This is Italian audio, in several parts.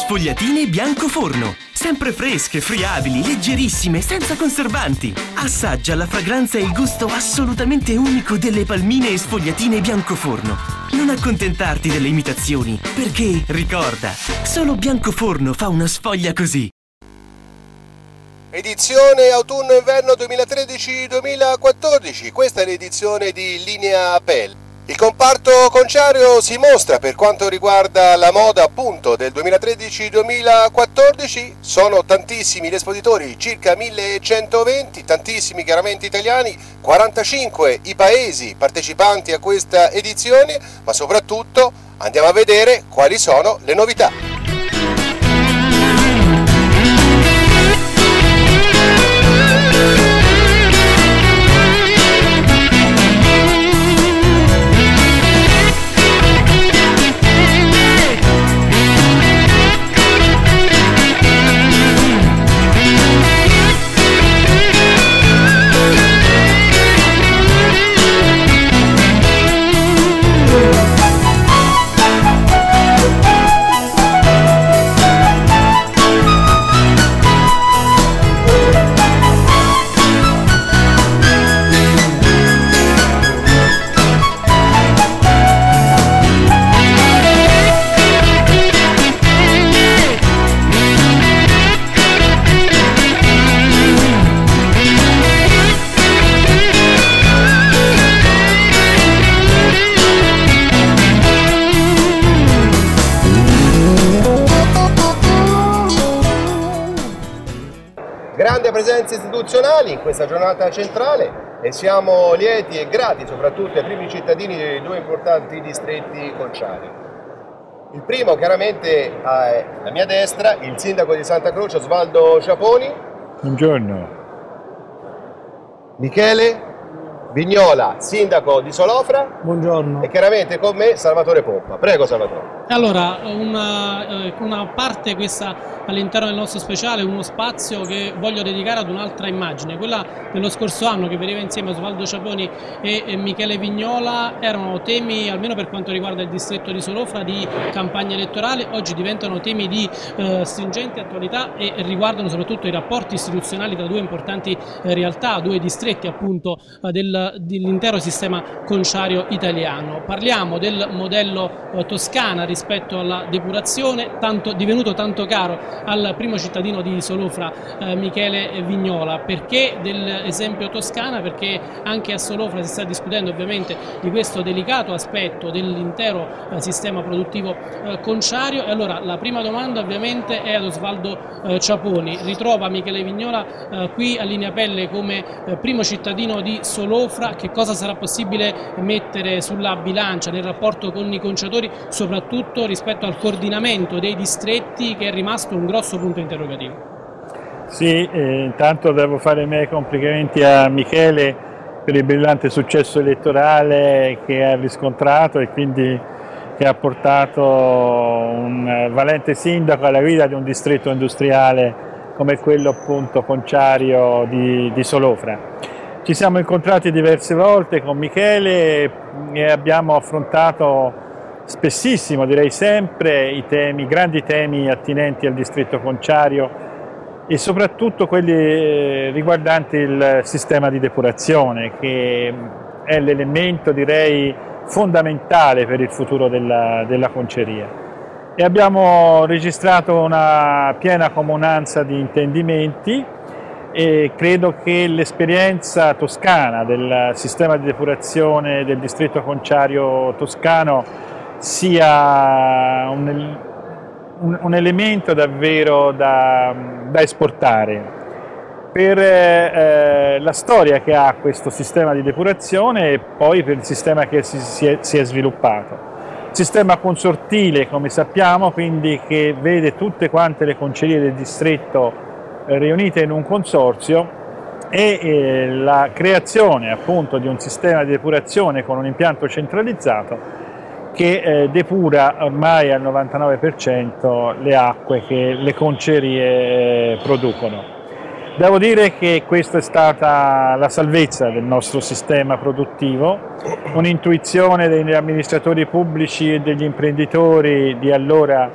sfogliatine bianco forno. Sempre fresche, friabili, leggerissime, senza conservanti. Assaggia la fragranza e il gusto assolutamente unico delle palmine e sfogliatine bianco forno. Non accontentarti delle imitazioni, perché, ricorda, solo bianco forno fa una sfoglia così. Edizione autunno-inverno 2013-2014, questa è l'edizione di Linea Apple. Il comparto conciario si mostra per quanto riguarda la moda appunto del 2013-2014, sono tantissimi gli espositori, circa 1120, tantissimi chiaramente italiani, 45 i paesi partecipanti a questa edizione, ma soprattutto andiamo a vedere quali sono le novità. Istituzionali in questa giornata centrale e siamo lieti e grati soprattutto ai primi cittadini dei due importanti distretti conciari. Il primo chiaramente è alla mia destra, il sindaco di Santa Croce Osvaldo Ciaponi. Buongiorno. Michele Vignola, sindaco di Solofra. Buongiorno. E chiaramente con me Salvatore Pompa. Prego Salvatore. Allora, una, eh, una parte questa all'interno del nostro speciale, uno spazio che voglio dedicare ad un'altra immagine, quella dello scorso anno che vedeva insieme Osvaldo Ciaponi e Michele Vignola, erano temi, almeno per quanto riguarda il distretto di Solofra, di campagna elettorale, oggi diventano temi di eh, stringente attualità e riguardano soprattutto i rapporti istituzionali tra due importanti eh, realtà, due distretti appunto eh, del, dell'intero sistema conciario italiano. Parliamo del modello eh, Toscana rispetto alla depurazione, tanto, divenuto tanto caro al primo cittadino di Solofra, eh, Michele Vignola. Perché dell'esempio Toscana? Perché anche a Solofra si sta discutendo ovviamente di questo delicato aspetto dell'intero eh, sistema produttivo eh, conciario. E allora la prima domanda ovviamente è ad Osvaldo eh, Ciaponi. Ritrova Michele Vignola eh, qui a Linea Pelle come primo cittadino di Solofra, che cosa sarà possibile mettere sulla bilancia nel rapporto con i conciatori, soprattutto rispetto al coordinamento dei distretti che è rimasto un grosso punto interrogativo. Sì, eh, intanto devo fare i miei complimenti a Michele per il brillante successo elettorale che ha riscontrato e quindi che ha portato un valente sindaco alla guida di un distretto industriale come quello appunto conciario di, di Solofra. Ci siamo incontrati diverse volte con Michele e abbiamo affrontato spessissimo, direi sempre, i temi, grandi temi attinenti al distretto conciario e soprattutto quelli eh, riguardanti il sistema di depurazione che è l'elemento direi fondamentale per il futuro della, della conceria. E abbiamo registrato una piena comunanza di intendimenti e credo che l'esperienza toscana del sistema di depurazione del distretto conciario toscano sia un, un, un elemento davvero da, da esportare per eh, la storia che ha questo sistema di depurazione e poi per il sistema che si, si, è, si è sviluppato. Sistema consortile, come sappiamo, quindi che vede tutte quante le concerie del distretto eh, riunite in un consorzio e eh, la creazione appunto di un sistema di depurazione con un impianto centralizzato che eh, depura ormai al 99% le acque che le concerie eh, producono. Devo dire che questa è stata la salvezza del nostro sistema produttivo, un'intuizione degli amministratori pubblici e degli imprenditori di allora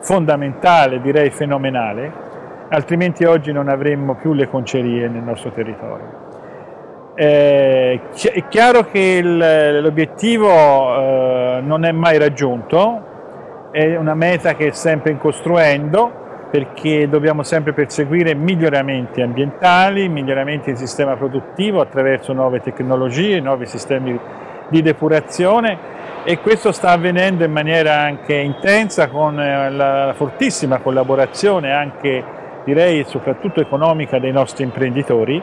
fondamentale, direi fenomenale, altrimenti oggi non avremmo più le concerie nel nostro territorio. Eh, è chiaro che l'obiettivo eh, non è mai raggiunto, è una meta che è sempre in costruendo perché dobbiamo sempre perseguire miglioramenti ambientali, miglioramenti del sistema produttivo attraverso nuove tecnologie, nuovi sistemi di depurazione e questo sta avvenendo in maniera anche intensa con eh, la fortissima collaborazione anche direi soprattutto economica dei nostri imprenditori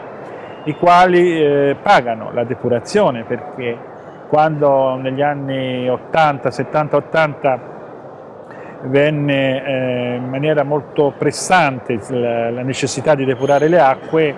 i quali eh, pagano la depurazione perché quando negli anni 80, 70, 80 venne eh, in maniera molto pressante la, la, necessità di depurare le acque,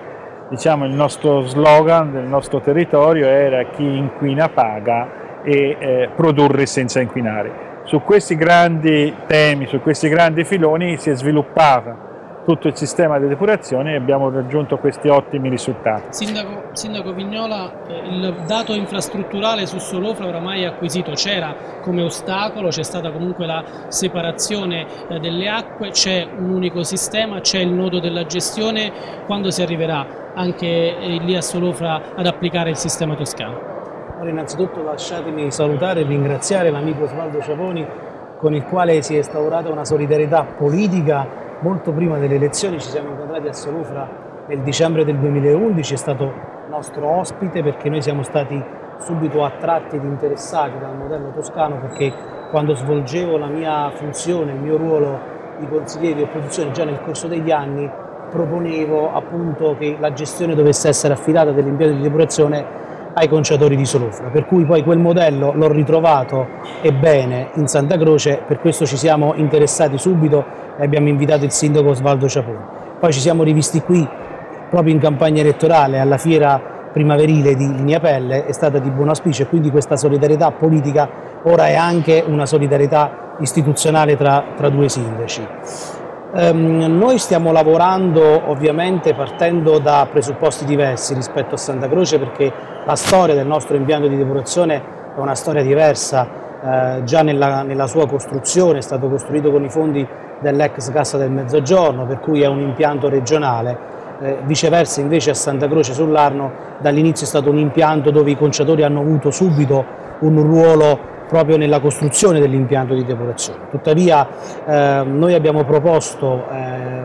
diciamo il nostro slogan del nostro territorio era chi inquina paga e eh, produrre senza inquinare. Su questi grandi temi, su questi grandi filoni si è sviluppato tutto il sistema di depurazione e abbiamo raggiunto questi ottimi risultati. Sindaco, Sindaco Vignola, eh, il dato infrastrutturale su Solofra oramai acquisito c'era come ostacolo, c'è stata comunque la separazione eh, delle acque, c'è un unico sistema, c'è il nodo della gestione, quando si arriverà anche eh, lì a Solofra ad applicare il sistema toscano? Allora, innanzitutto lasciatemi salutare e ringraziare l'amico Osvaldo Ciavoni con il quale si è instaurata una solidarietà politica. Molto prima delle elezioni ci siamo incontrati a Solufra nel dicembre del 2011, è stato nostro ospite perché noi siamo stati subito attratti ed interessati dal modello toscano perché quando svolgevo la mia funzione, il mio ruolo di consigliere di opposizione già nel corso degli anni proponevo appunto che la gestione dovesse essere affidata dell'impianto di depurazione ai conciatori di Solofra, per cui poi quel modello l'ho ritrovato e bene in Santa Croce, per questo ci siamo interessati subito e abbiamo invitato il sindaco Osvaldo Ciapone. Poi ci siamo rivisti qui proprio in campagna elettorale alla fiera primaverile di Linea Pelle, è stata di buon auspicio e quindi questa solidarietà politica ora è anche una solidarietà istituzionale tra, tra due sindaci. Um, noi stiamo lavorando ovviamente partendo da presupposti diversi rispetto a Santa Croce perché la storia del nostro impianto di depurazione è una storia diversa, eh, già nella, nella, sua costruzione è stato costruito con i fondi dell'ex Cassa del Mezzogiorno per cui è un impianto regionale, eh, viceversa invece a Santa Croce sull'Arno dall'inizio è stato un impianto dove i conciatori hanno avuto subito un ruolo proprio nella costruzione dell'impianto di depurazione. Tuttavia eh, noi abbiamo proposto eh,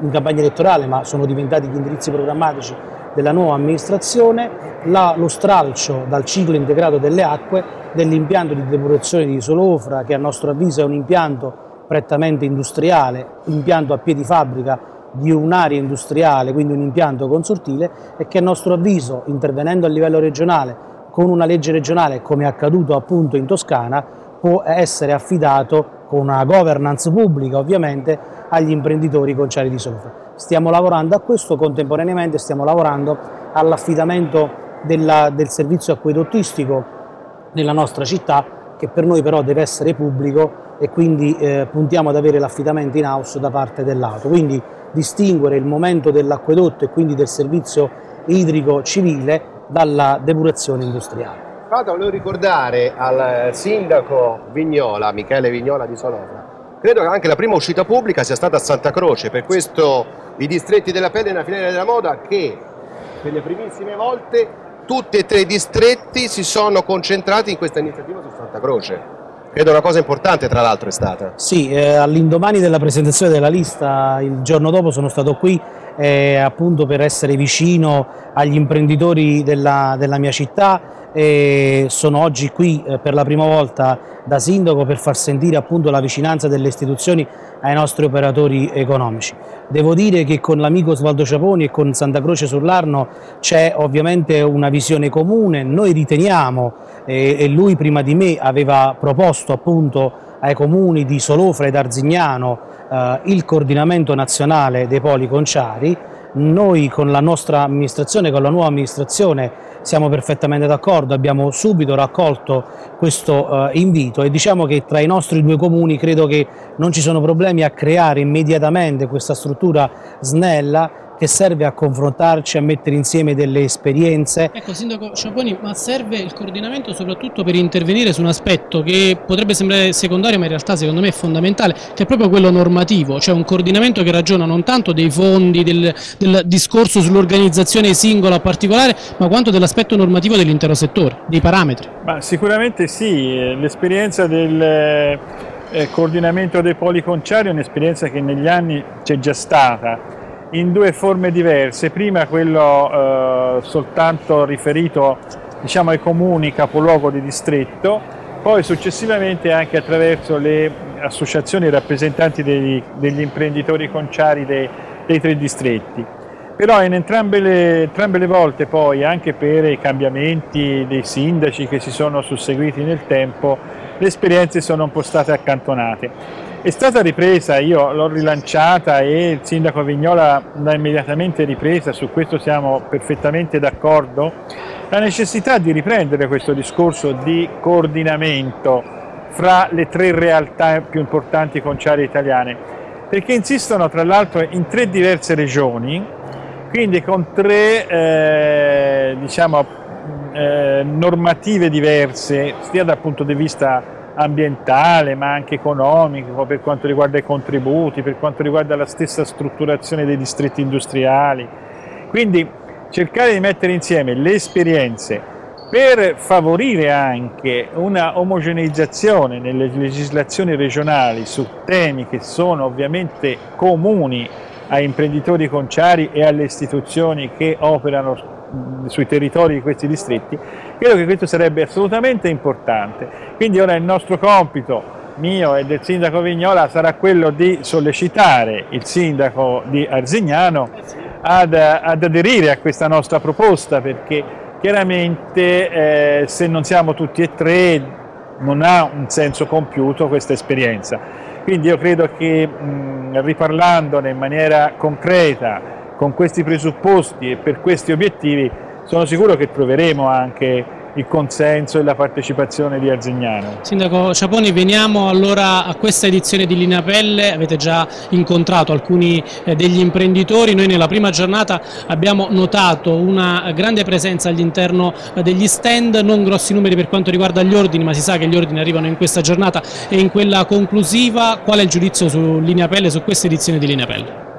in campagna elettorale, ma sono diventati gli indirizzi programmatici della nuova amministrazione, la, lo stralcio dal ciclo integrato delle acque dell'impianto di depurazione di Solofra, che a nostro avviso è un impianto prettamente industriale, impianto a piedi fabbrica di un'area industriale, quindi un impianto consortile e che a nostro avviso, intervenendo a livello regionale con una legge regionale come è accaduto appunto in Toscana può essere affidato con una governance pubblica ovviamente agli imprenditori conciari di Solofra. Stiamo lavorando a questo, contemporaneamente stiamo lavorando all'affidamento del servizio acquedottistico nella nostra città che per noi però deve essere pubblico e quindi eh, puntiamo ad avere l'affidamento in house da parte dell'auto. Quindi distinguere il momento dell'acquedotto e quindi del servizio idrico civile dalla depurazione industriale. Vado volevo ricordare al sindaco Vignola, Michele Vignola di Solofra, credo che anche la prima uscita pubblica sia stata a Santa Croce, per questo i distretti della pelle nella filiera della moda che per le primissime volte tutti e tre i distretti si sono concentrati in questa iniziativa su Santa Croce. Credo una cosa importante tra l'altro è stata. Sì, eh, all'indomani della presentazione della lista, il giorno dopo sono stato qui eh, appunto per essere vicino agli imprenditori della, della mia città e sono oggi qui eh, per la prima volta da sindaco per far sentire appunto la vicinanza delle istituzioni ai nostri operatori economici. Devo dire che con l'amico Osvaldo Ciaponi e con Santa Croce sull'Arno c'è ovviamente una visione comune, noi riteniamo eh, e lui prima di me aveva proposto appunto ai comuni di Solofra ed Arzignano eh, il coordinamento nazionale dei poli conciari, noi con la nostra amministrazione, con la nuova amministrazione siamo perfettamente d'accordo, abbiamo subito raccolto questo eh, invito e diciamo che tra i nostri due comuni credo che non ci sono problemi a creare immediatamente questa struttura snella che serve a confrontarci, a mettere insieme delle esperienze. Ecco, Sindaco Ciaponi, ma serve il coordinamento soprattutto per intervenire su un aspetto che potrebbe sembrare secondario, ma in realtà secondo me è fondamentale, che è proprio quello normativo, cioè un coordinamento che ragiona non tanto dei fondi, del, del discorso sull'organizzazione singola particolare, ma quanto dell'aspetto normativo dell'intero settore, dei parametri. Ma sicuramente sì, l'esperienza del eh, coordinamento dei poli conciari è un'esperienza che negli anni c'è già stata in due forme diverse, prima quello eh, soltanto riferito diciamo, ai comuni capoluogo di distretto, poi successivamente anche attraverso le associazioni rappresentanti degli, degli imprenditori conciari dei, dei, tre distretti. Però in entrambe le, entrambe le volte poi, anche per i cambiamenti dei sindaci che si sono susseguiti nel tempo, le esperienze sono un po' state accantonate. È stata ripresa, io l'ho rilanciata e il sindaco Vignola l'ha immediatamente ripresa, su questo siamo perfettamente d'accordo, la necessità di riprendere questo discorso di coordinamento fra le tre realtà più importanti conciarie italiane, perché insistono tra l'altro in tre diverse regioni, quindi con tre eh, diciamo, eh, normative diverse, sia dal punto di vista ambientale ma anche economico per quanto riguarda i contributi, per quanto riguarda la stessa strutturazione dei distretti industriali. Quindi cercare di mettere insieme le esperienze per favorire anche una omogeneizzazione nelle legislazioni regionali su temi che sono ovviamente comuni ai imprenditori conciari e alle istituzioni che operano sui territori di questi distretti, credo che questo sarebbe assolutamente importante. Quindi ora il nostro compito, mio e del sindaco Vignola, sarà quello di sollecitare il sindaco di Arzignano ad, ad aderire a questa nostra proposta, perché chiaramente eh, se non siamo tutti e tre non ha un senso compiuto questa esperienza. Quindi io credo che mh, riparlandone in maniera concreta, con questi presupposti e per questi obiettivi sono sicuro che troveremo anche il consenso e la partecipazione di Arzignano. Sindaco Ciaponi, veniamo allora a questa edizione di Linea Pelle, avete già incontrato alcuni eh, degli imprenditori, noi nella prima giornata abbiamo notato una grande presenza all'interno degli stand, non grossi numeri per quanto riguarda gli ordini, ma si sa che gli ordini arrivano in questa giornata e in quella conclusiva, qual è il giudizio su Linea Pelle, su questa edizione di Linea Pelle?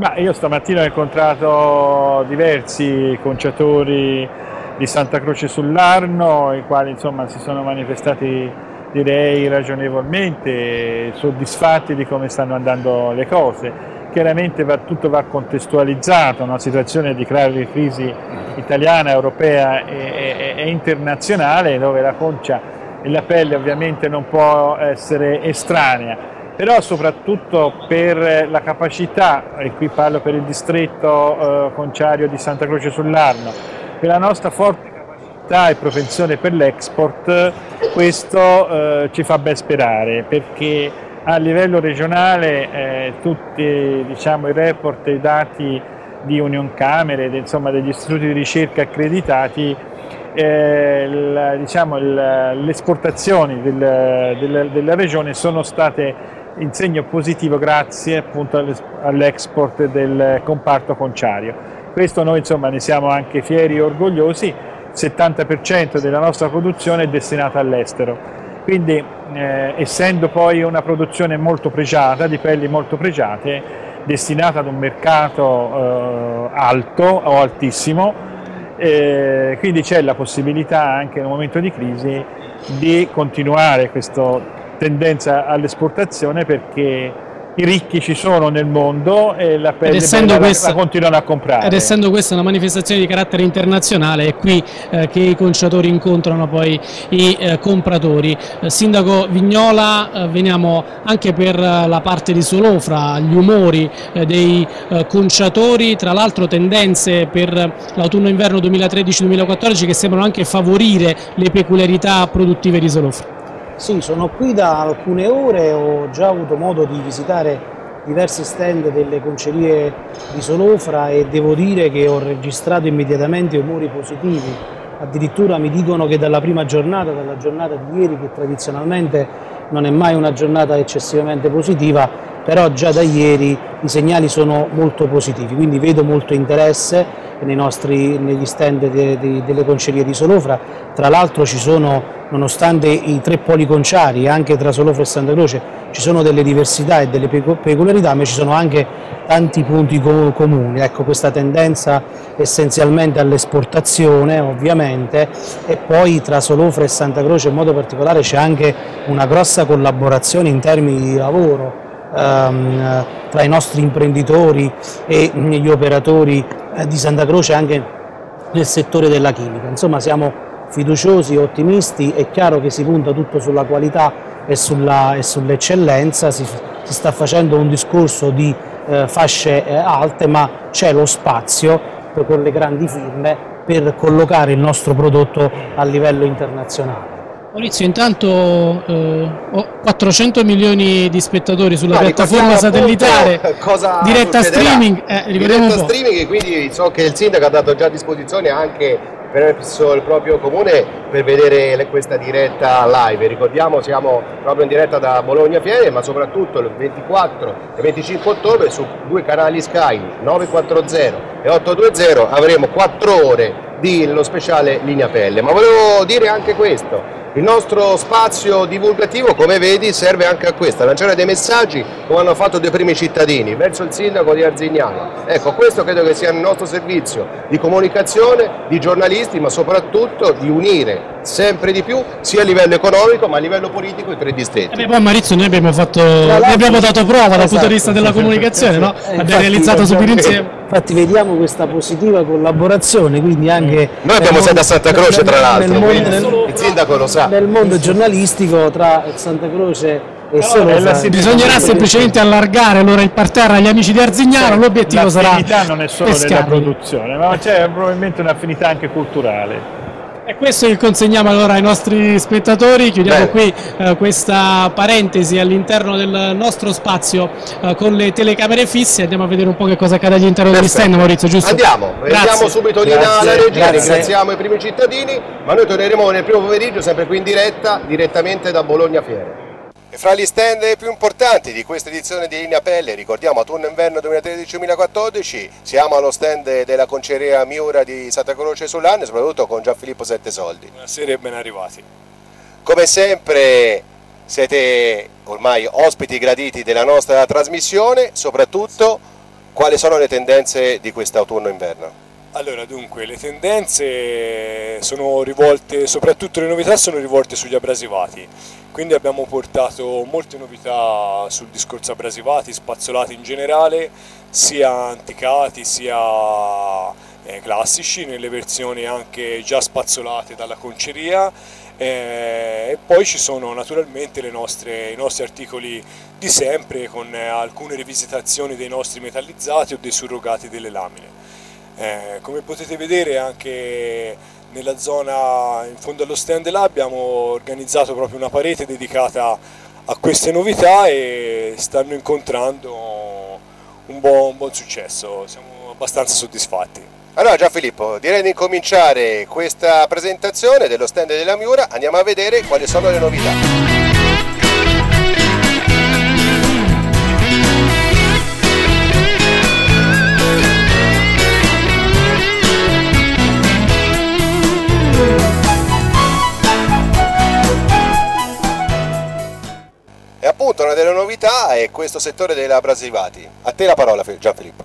Ma io stamattina ho incontrato diversi conciatori di Santa Croce sull'Arno, i quali insomma, si sono manifestati direi ragionevolmente soddisfatti di come stanno andando le cose. Chiaramente va, tutto va contestualizzato, una situazione di grave crisi italiana, europea e, e, e internazionale dove la concia e la pelle ovviamente non può essere estranea però soprattutto per la capacità, e qui parlo per il distretto eh, conciario di Santa Croce sull'Arno, per la nostra forte capacità e propensione per l'export, questo eh, ci fa ben sperare perché a livello regionale eh, tutti diciamo, i report e i dati di Union Camere, insomma, degli istituti di ricerca accreditati eh, diciamo, le esportazioni del, del, della regione sono state in segno positivo grazie appunto all'export del comparto conciario. Questo noi insomma ne siamo anche fieri e orgogliosi, il 70% della nostra produzione è destinata all'estero, quindi eh, essendo poi una produzione molto pregiata, di pelli molto pregiate, destinata ad un mercato eh, alto o altissimo, eh, quindi c'è la possibilità anche in un momento di crisi di continuare questo tendenza all'esportazione perché i ricchi ci sono nel mondo e la pelle la, questa, la continuano a comprare. Ed essendo questa una manifestazione di carattere internazionale è qui eh, che i conciatori incontrano poi i eh, compratori. Eh, Sindaco Vignola, eh, veniamo anche per la parte di Solofra, gli umori eh, dei eh, conciatori, tra l'altro tendenze per l'autunno-inverno 2013-2014 che sembrano anche favorire le peculiarità produttive di Solofra. Sì, sono qui da alcune ore, ho già avuto modo di visitare diversi stand delle concerie di Solofra e devo dire che ho registrato immediatamente umori positivi. Addirittura mi dicono che dalla prima giornata, dalla giornata di ieri, che tradizionalmente non è mai una giornata eccessivamente positiva, però già da ieri i segnali sono molto positivi, quindi vedo molto interesse nostri, negli stand de, de, delle concerie di Solofra, tra l'altro ci sono, nonostante i tre poli conciari, anche tra Solofra e Santa Croce, ci sono delle diversità e delle peculiarità, ma ci sono anche tanti punti comuni, ecco questa tendenza essenzialmente all'esportazione ovviamente e poi tra Solofra e Santa Croce in modo particolare c'è anche una grossa collaborazione in termini di lavoro ehm, tra i nostri imprenditori e gli operatori di Santa Croce anche nel settore della chimica. Insomma siamo fiduciosi, ottimisti, è chiaro che si punta tutto sulla qualità e, sull'eccellenza, si, si, sta facendo un discorso di eh, fasce eh, alte ma c'è lo spazio con le grandi firme per collocare il nostro prodotto a livello internazionale. Maurizio, intanto eh, ho 400 milioni di spettatori sulla no, piattaforma satellitare, diretta streaming, eh, diretta streaming, quindi so che il sindaco ha dato già a disposizione anche verso il proprio comune per vedere questa diretta live. Ricordiamo siamo proprio in diretta da Bologna Fiere, ma soprattutto il 24 e 25 ottobre su due canali Sky 940 e 820 avremo 4 ore di lo speciale Linea Pelle. Ma volevo dire anche questo, il nostro spazio divulgativo, come vedi, serve anche a questo, a lanciare dei messaggi come hanno fatto dei primi cittadini verso il sindaco di Arzignano. Ecco, questo credo che sia il nostro servizio di comunicazione, di giornalisti, ma soprattutto di unire sempre di più sia a livello economico ma a livello politico i tre distretti. Eh poi Marizio noi abbiamo, fatto, noi abbiamo dato prova esatto, dal punto di vista della comunicazione, no? Eh, abbiamo realizzato subito insieme. Infatti vediamo questa positiva collaborazione, quindi anche... Noi abbiamo sede a Santa Croce tra l'altro, il sindaco lo sa. Nel mondo giornalistico tra Santa Croce e allora, bisognerà semplicemente allargare allora il parterre agli amici di Arzignano, l'obiettivo sarà... L'affinità non è solo pescare. della produzione, ma c'è probabilmente un'affinità anche culturale. E questo che consegniamo allora ai nostri spettatori, chiudiamo Beh. qui eh, questa parentesi all'interno del nostro spazio eh, con le telecamere fisse, andiamo a vedere un po' che cosa accade all'interno degli stand Maurizio, giusto? Andiamo, vediamo subito Lina alla regia, ringraziamo i primi cittadini, ma noi torneremo nel primo pomeriggio sempre qui in diretta, direttamente da Bologna Fiere. E fra gli stand più importanti di questa edizione di Linea Pelle, ricordiamo autunno inverno 2013-2014, siamo allo stand della conceria Miura di Santa Croce Sulane, soprattutto con Gianfilippo Sette Soldi. Buonasera e ben arrivati. Come sempre siete ormai ospiti graditi della nostra trasmissione, soprattutto quali sono le tendenze di quest'autunno inverno? Allora, dunque, le tendenze sono rivolte, soprattutto le novità sono rivolte sugli abrasivati, quindi abbiamo portato molte novità sul discorso abrasivati, spazzolati in generale, sia anticati sia eh, classici, nelle versioni anche già spazzolate dalla conceria eh, e poi ci sono naturalmente nostre, i nostri articoli di sempre con alcune rivisitazioni dei nostri metallizzati o dei surrogati delle lamine. Eh, come potete vedere anche nella zona in fondo allo stand là abbiamo organizzato proprio una parete dedicata a queste novità e stanno incontrando un buon, un buon successo, siamo abbastanza soddisfatti. Allora Gianfilippo, direi di incominciare questa presentazione dello stand della Miura, andiamo a vedere quali sono le novità. Appunto una delle novità è questo settore dei abrasivati. A te la parola Gianfilippo.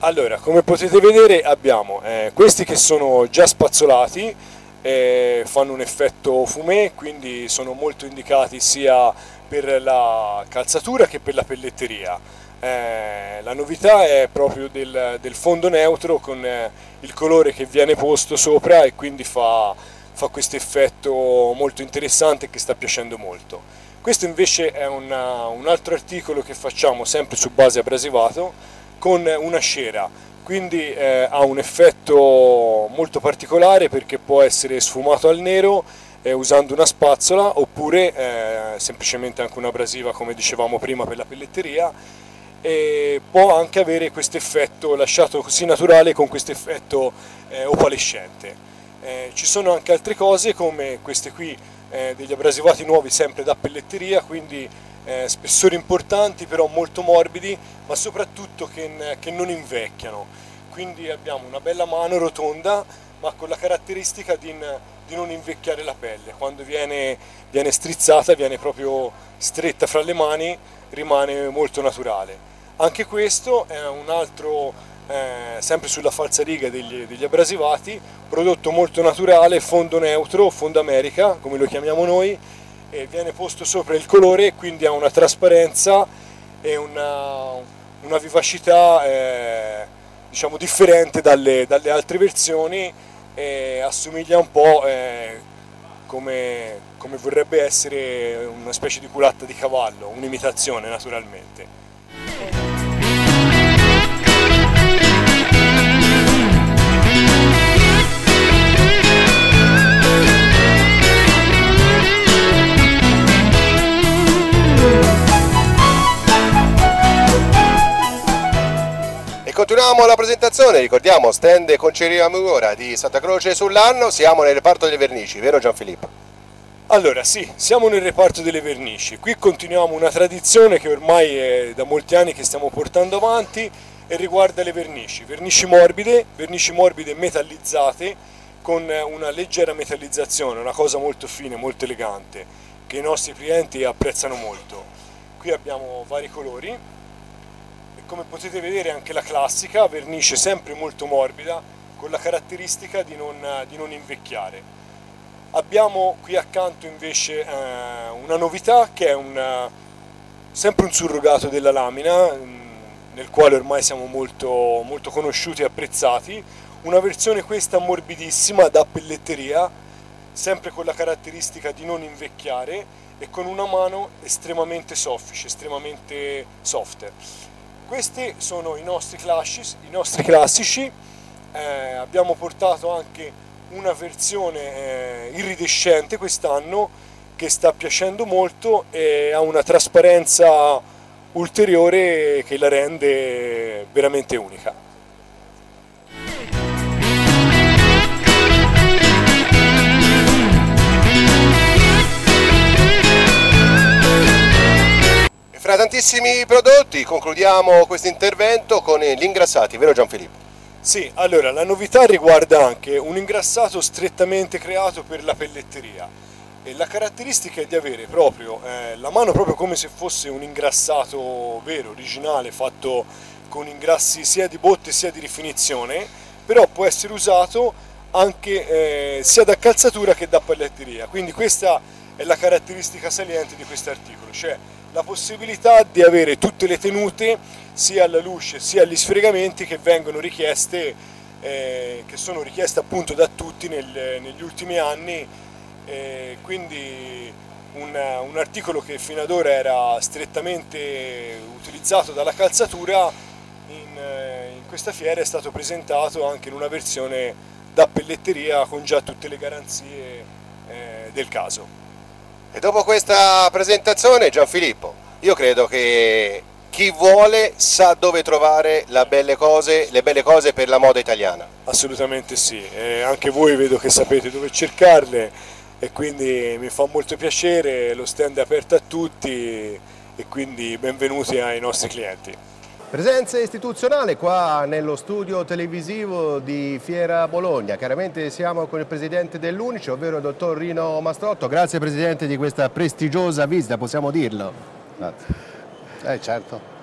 Allora, come potete vedere abbiamo eh, questi che sono già spazzolati, eh, fanno un effetto fumé, quindi sono molto indicati sia per la calzatura che per la pelletteria. Eh, la novità è proprio del, del fondo neutro con eh, il colore che viene posto sopra e quindi fa, fa questo effetto molto interessante che sta piacendo molto. Questo invece è una, un altro articolo che facciamo sempre su base abrasivato con una scera, quindi eh, ha un effetto molto particolare perché può essere sfumato al nero eh, usando una spazzola oppure eh, semplicemente anche un'abrasiva come dicevamo prima per la pelletteria e può anche avere questo effetto lasciato così naturale con questo effetto eh, opalescente. Eh, ci sono anche altre cose come queste qui eh, degli abrasivati nuovi sempre da pelletteria, quindi eh, spessori importanti però molto morbidi ma soprattutto che, che non invecchiano. Quindi abbiamo una bella mano rotonda ma con la caratteristica di, di non invecchiare la pelle. Quando viene, viene strizzata viene proprio stretta fra le mani rimane molto naturale. Anche questo è un altro eh, sempre sulla falsariga degli, degli abrasivati prodotto molto naturale fondo neutro fondo america come lo chiamiamo noi e viene posto sopra il colore e quindi ha una trasparenza e una, una vivacità eh, diciamo differente dalle, dalle, altre versioni e assomiglia un po' eh, come, come vorrebbe essere una specie di culatta di cavallo, un'imitazione naturalmente. Continuiamo la presentazione, ricordiamo stand Conceria Mugora di Santa Croce sull'anno, siamo nel reparto delle vernici, vero Gianfilippo? Allora sì, siamo nel reparto delle vernici, qui continuiamo una tradizione che ormai è da molti anni che stiamo portando avanti e riguarda le vernici, vernici morbide, vernici morbide metallizzate con una leggera metallizzazione, una cosa molto fine, molto elegante, che i nostri clienti apprezzano molto. Qui abbiamo vari colori, come potete vedere anche la classica, vernice sempre molto morbida, con la caratteristica di non, di non invecchiare. Abbiamo qui accanto invece eh, una novità che è un, sempre un surrogato della lamina, mm, nel quale ormai siamo molto, molto conosciuti e apprezzati, una versione questa morbidissima da pelletteria, sempre con la caratteristica di non invecchiare e con una mano estremamente soffice, estremamente soft. Questi sono i nostri, clashes, i nostri classici, eh, abbiamo portato anche una versione eh, iridescente quest'anno che sta piacendo molto e ha una trasparenza ulteriore che la rende veramente unica. Fra tantissimi prodotti concludiamo questo intervento con gli ingrassati, vero Gianfilippo? Sì, allora la novità riguarda anche un ingrassato strettamente creato per la pelletteria e la caratteristica è di avere proprio eh, la mano proprio come se fosse un ingrassato vero, originale, fatto con ingrassi sia di botte sia di rifinizione, però può essere usato anche eh, sia da calzatura che da pelletteria, quindi questa è la caratteristica saliente di questo articolo, cioè la possibilità di avere tutte le tenute sia alla luce sia agli sfregamenti che vengono richieste, eh, che sono richieste appunto da tutti nel, negli ultimi anni, eh, quindi un, un, articolo che fino ad ora era strettamente utilizzato dalla calzatura, in, eh, in questa fiera è stato presentato anche in una versione da pelletteria con già tutte le garanzie eh, del caso. E dopo questa presentazione, Gianfilippo, io credo che chi vuole sa dove trovare belle cose, le belle cose per la moda italiana. Assolutamente sì, e anche voi vedo che sapete dove cercarle e quindi mi fa molto piacere, lo stand è aperto a tutti e quindi benvenuti ai nostri clienti. Presenza istituzionale qua nello studio televisivo di Fiera Bologna. Chiaramente siamo con il presidente dell'Unice, ovvero il dottor Rino Mastrotto. Grazie presidente di questa prestigiosa visita, possiamo dirlo. Grazie. Eh certo.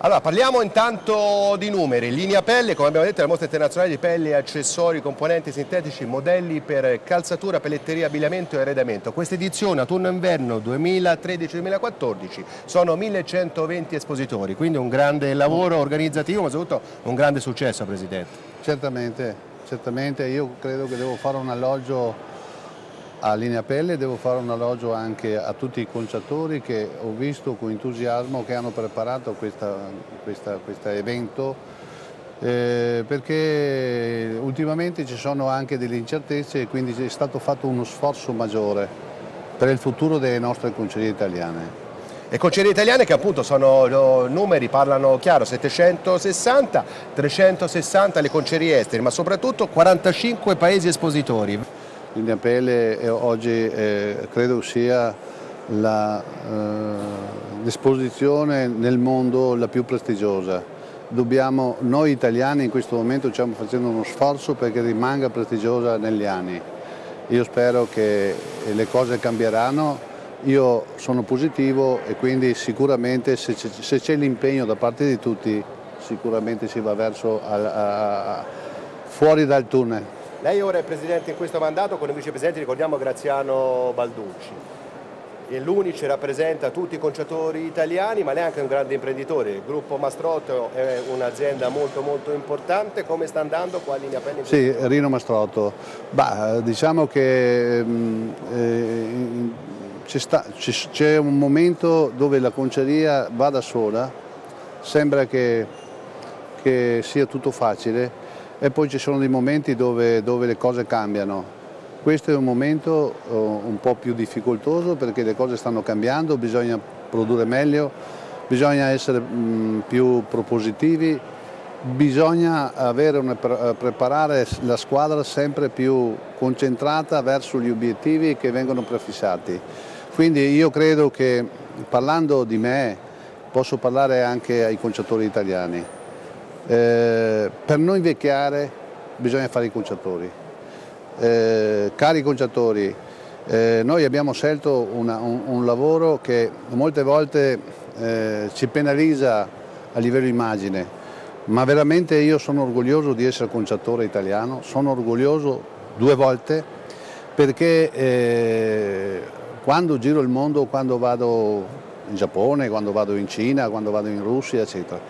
Allora, parliamo intanto di numeri. Linea pelle, come abbiamo detto, la mostra internazionale di pelli, accessori, componenti sintetici, modelli per calzatura, pelletteria, abbigliamento e arredamento. Questa edizione, autunno-inverno 2013-2014, sono 1120 espositori, quindi un grande lavoro organizzativo, ma soprattutto un grande successo, Presidente. Certamente, certamente. Io credo che devo fare un alloggio a Linea Pelle devo fare un alloggio anche a tutti i conciatori che ho visto con entusiasmo che hanno preparato questo evento eh, perché ultimamente ci sono anche delle incertezze e quindi è stato fatto uno sforzo maggiore per il futuro delle nostre concerie italiane. Le concerie italiane che appunto sono numeri, parlano chiaro, 760, 360 le concerie estere, ma soprattutto 45 paesi espositori. Quindi Apele oggi eh, credo sia eh, l'esposizione nel mondo la più prestigiosa. Dobbiamo, noi italiani in questo momento stiamo facendo uno sforzo perché rimanga prestigiosa negli anni. Io spero che le cose cambieranno, io sono positivo e quindi sicuramente se c'è l'impegno da parte di tutti sicuramente si va verso a, a, a, fuori dal tunnel. Lei ora è presidente in questo mandato, con il vicepresidente ricordiamo Graziano Balducci. L'Unice rappresenta tutti i conciatori italiani, ma lei è anche un grande imprenditore. Il gruppo Mastrotto è un'azienda molto molto importante. Come sta andando qua a linea Penny? Sì, Rino Mastrotto. Bah, diciamo che mm, eh, c'è un momento dove la conceria va da sola, sembra che, che sia tutto facile e poi ci sono dei momenti dove, dove le cose cambiano. Questo è un momento uh, un po' più difficoltoso perché le cose stanno cambiando, bisogna produrre meglio, bisogna essere mh, più propositivi, bisogna una, eh, preparare la squadra sempre più concentrata verso gli obiettivi che vengono prefissati. Quindi io credo che parlando di me posso parlare anche ai conciatori italiani. Eh, per non invecchiare bisogna fare i conciatori. Eh, cari conciatori, eh, noi abbiamo scelto una, un, un, lavoro che molte volte eh, ci penalizza a livello immagine, ma veramente io sono orgoglioso di essere conciatore italiano, sono orgoglioso due volte perché eh, quando giro il mondo, quando vado in Giappone, quando vado in Cina, quando vado in Russia, eccetera,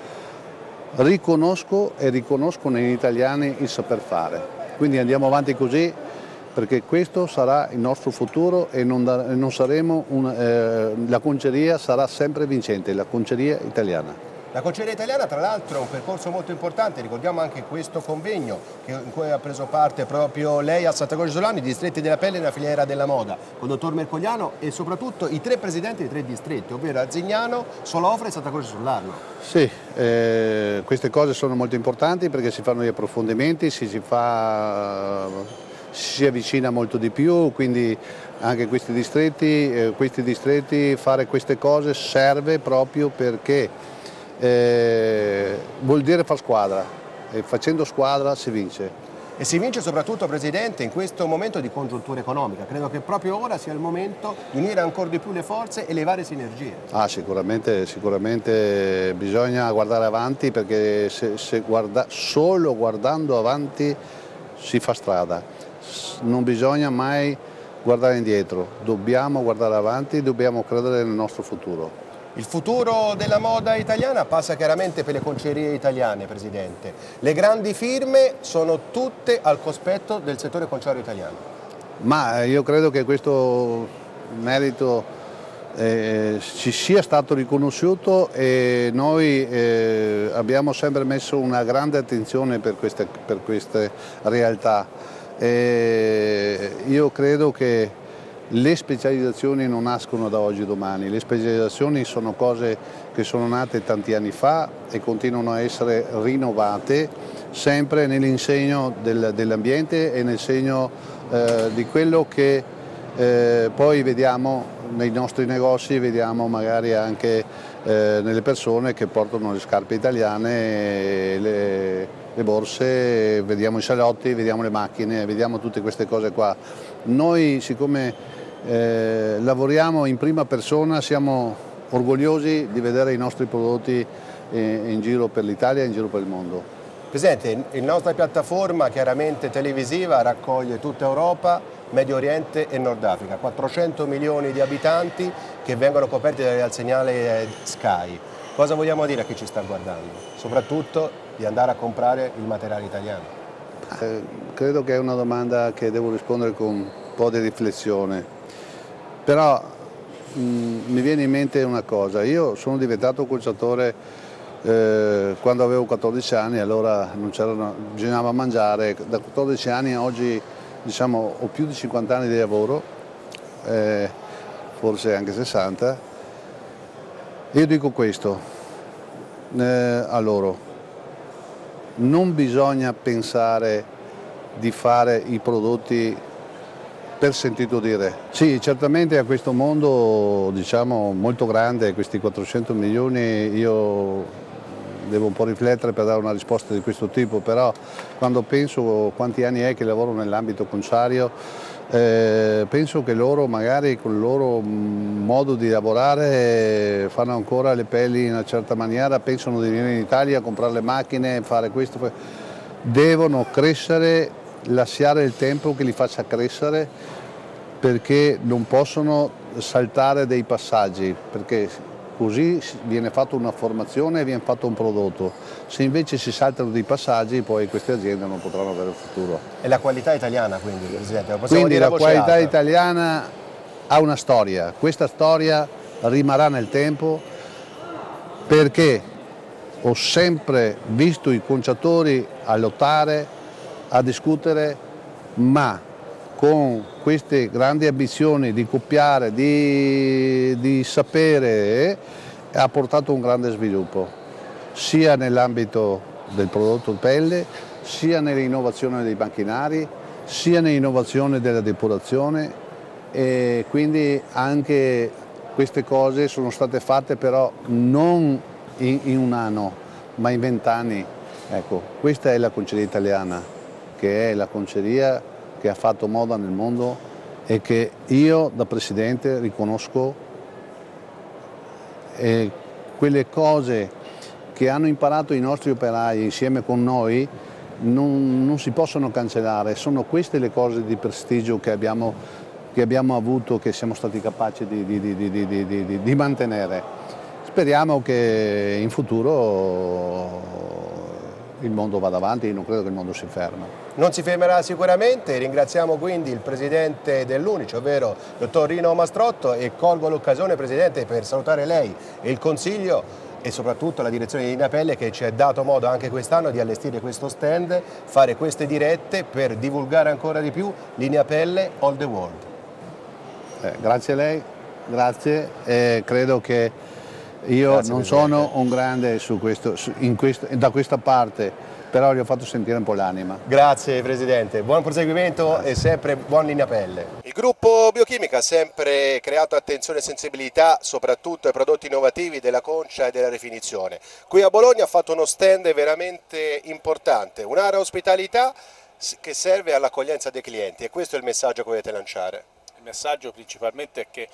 riconosco e riconoscono negli italiani il saper fare. Quindi andiamo avanti così perché questo sarà il nostro futuro e non, da, non saremo una, eh, la conceria sarà sempre vincente, la conceria italiana. La Conceria Italiana tra l'altro è un percorso molto importante, ricordiamo anche questo convegno in cui ha preso parte proprio lei a Santa Croce Solano, i distretti della pelle nella filiera della moda, con il dottor Mercogliano e soprattutto i tre presidenti dei tre distretti, ovvero Arzignano, Solofre e Santa Croce Solano. Sì, eh, queste cose sono molto importanti perché si fanno gli approfondimenti, si, si, fa, si avvicina molto di più, quindi anche questi distretti, eh, questi distretti, fare queste cose serve proprio perché eh, vuol dire far squadra e facendo squadra si vince. E si vince soprattutto, Presidente, in questo momento di congiuntura economica. Credo che proprio ora sia il momento di unire ancora di più le forze e le varie sinergie. Ah, sicuramente, sicuramente bisogna guardare avanti perché se, se guarda, solo guardando avanti si fa strada. Non bisogna mai guardare indietro, dobbiamo guardare avanti, dobbiamo credere nel nostro futuro. Il futuro della moda italiana passa chiaramente per le concerie italiane, Presidente. Le grandi firme sono tutte al cospetto del settore conciario italiano. Ma io credo che questo merito eh, ci sia stato riconosciuto e noi eh, abbiamo sempre messo una grande attenzione per queste, per queste realtà. E io credo che le specializzazioni non nascono da oggi domani, le specializzazioni sono cose che sono nate tanti anni fa e continuano a essere rinnovate sempre nell'insegno del, dell'ambiente e nel segno eh, di quello che eh, poi vediamo nei nostri negozi, vediamo magari anche eh, nelle persone che portano le scarpe italiane, le, le borse, vediamo i salotti, vediamo le macchine, vediamo tutte queste cose qua. Noi siccome eh, lavoriamo in prima persona, siamo orgogliosi di vedere i nostri prodotti eh, in giro per l'Italia e in giro per il mondo. Presidente, la nostra piattaforma chiaramente televisiva raccoglie tutta Europa, Medio Oriente e Nord Africa, 400 milioni di abitanti che vengono coperti dal segnale Sky. Cosa vogliamo dire a chi ci sta guardando? Soprattutto di andare a comprare il materiale italiano. Eh, credo che è una domanda che devo rispondere con un po' di riflessione. Però mh, mm, mi viene in mente una cosa, io sono diventato calciatore eh, quando avevo 14 anni, allora bisognava mangiare, da 14 anni oggi diciamo, ho più di 50 anni di lavoro, eh, forse anche 60. Io dico questo eh, a loro, non bisogna pensare di fare i prodotti per sentito dire. Sì, certamente a questo mondo diciamo, molto grande, questi 400 milioni, io devo un po' riflettere per dare una risposta di questo tipo, però quando penso quanti anni è che lavoro nell'ambito conciario, eh, penso che loro magari con il loro modo di lavorare fanno ancora le pelli in una certa maniera, pensano di venire in Italia, comprare le macchine, fare questo, devono crescere, lasciare il tempo che li faccia crescere perché non possono saltare dei passaggi, perché così viene fatta una formazione e viene fatto un prodotto. Se invece si saltano dei passaggi poi queste aziende non potranno avere un futuro. E la qualità italiana quindi, Presidente? Quindi la qualità alta. italiana ha una storia, questa storia rimarrà nel tempo perché ho sempre visto i conciatori a lottare, a discutere, ma con queste grandi ambizioni di copiare, di, di sapere, ha portato un grande sviluppo, sia nell'ambito del prodotto pelle, sia nell'innovazione dei macchinari, sia nell'innovazione della depurazione e quindi anche queste cose sono state fatte però non in, in un anno ma in vent'anni. Ecco, questa è la conceria italiana, che è la conceria che ha fatto moda nel mondo e che io da Presidente riconosco e quelle cose che hanno imparato i nostri operai insieme con noi non, non, si possono cancellare, sono queste le cose di prestigio che abbiamo, che abbiamo avuto, che siamo stati capaci di, di, di mantenere. Speriamo che in futuro il mondo vada avanti, non credo che il mondo si fermi. Non si fermerà sicuramente, ringraziamo quindi il Presidente dell'Unice, ovvero il dottor Rino Mastrotto e colgo l'occasione Presidente per salutare lei e il Consiglio e soprattutto la direzione di Linea Pelle che ci ha dato modo anche quest'anno di allestire questo stand, fare queste dirette per divulgare ancora di più Linea Pelle All the World. Eh, grazie a lei, grazie, eh, credo che io Grazie non sono un grande questo, questo, da questa parte, però gli ho fatto sentire un po' l'anima. Grazie Presidente, buon proseguimento Grazie. e sempre buon linea pelle. Il gruppo Biochimica ha sempre creato attenzione e sensibilità soprattutto ai prodotti innovativi della concia e della rifinizione. Qui a Bologna ha fatto uno stand veramente importante, un'area ospitalità che serve all'accoglienza dei clienti e questo è il messaggio che volete lanciare. Il messaggio principalmente è che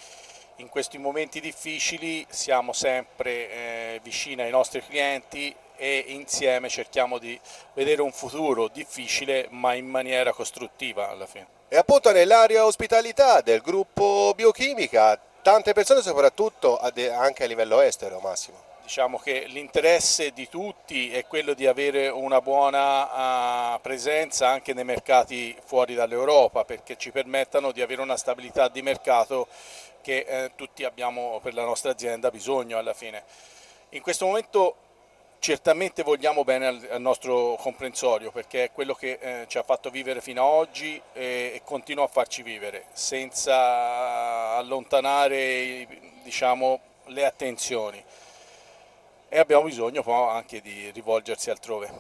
in questi momenti difficili siamo sempre eh, vicini ai nostri clienti e insieme cerchiamo di vedere un futuro difficile ma in maniera costruttiva alla fine. E appunto nell'area ospitalità del gruppo Biochimica tante persone soprattutto anche a livello estero Massimo. Diciamo che l'interesse di tutti è quello di avere una buona uh, presenza anche nei mercati fuori dall'Europa perché ci permettano di avere una stabilità di mercato che eh, tutti abbiamo per la nostra azienda bisogno alla fine. In questo momento certamente vogliamo bene al, al nostro comprensorio perché è quello che eh, ci ha fatto vivere fino ad oggi e, e continua a farci vivere senza allontanare diciamo, le attenzioni e abbiamo bisogno poi anche di rivolgersi altrove.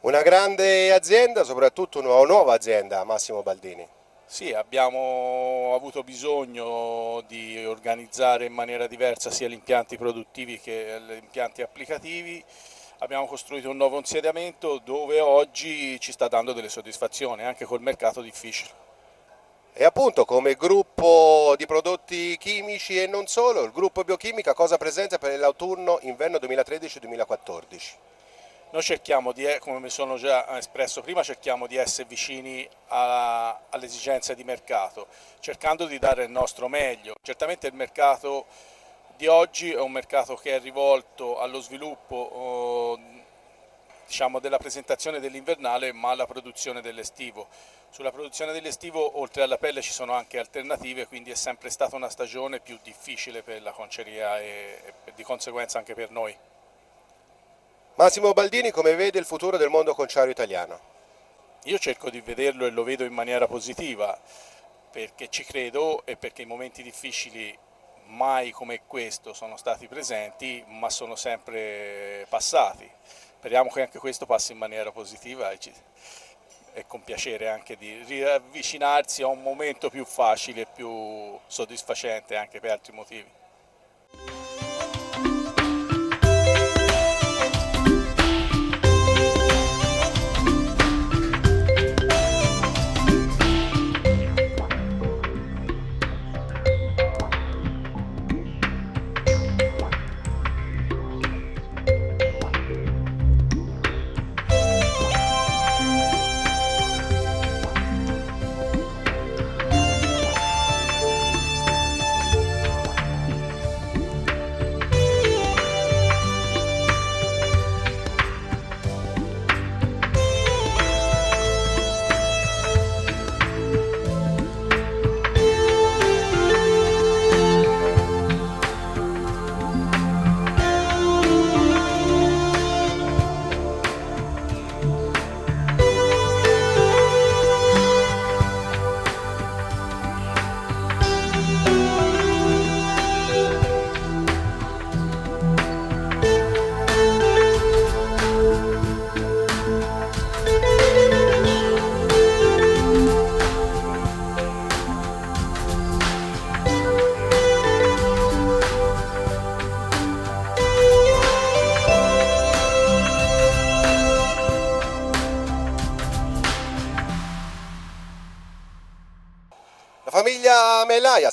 Una grande azienda, soprattutto una nuova azienda, Massimo Baldini. Sì, abbiamo avuto bisogno di organizzare in maniera diversa sia gli impianti produttivi che gli impianti applicativi. Abbiamo costruito un nuovo insediamento dove oggi ci sta dando delle soddisfazioni, anche col mercato difficile. E appunto come gruppo di prodotti chimici e non solo, il gruppo biochimica cosa presenta per l'autunno inverno 2013-2014? Noi cerchiamo di, come mi sono già espresso prima, cerchiamo di essere vicini alle esigenze di mercato, cercando di dare il nostro meglio. Certamente il mercato di oggi è un mercato che è rivolto allo sviluppo oh, diciamo, della presentazione dell'invernale ma alla produzione dell'estivo. Sulla produzione dell'estivo oltre alla pelle ci sono anche alternative, quindi è sempre stata una stagione più difficile per la conceria e, e di conseguenza anche per noi. Massimo Baldini come vede il futuro del mondo conciario italiano? Io cerco di vederlo e lo vedo in maniera positiva perché ci credo e perché i momenti difficili mai come questo sono stati presenti ma sono sempre passati. Speriamo che anche questo passi in maniera positiva e con piacere anche di riavvicinarsi a un momento più facile e più soddisfacente anche per altri motivi.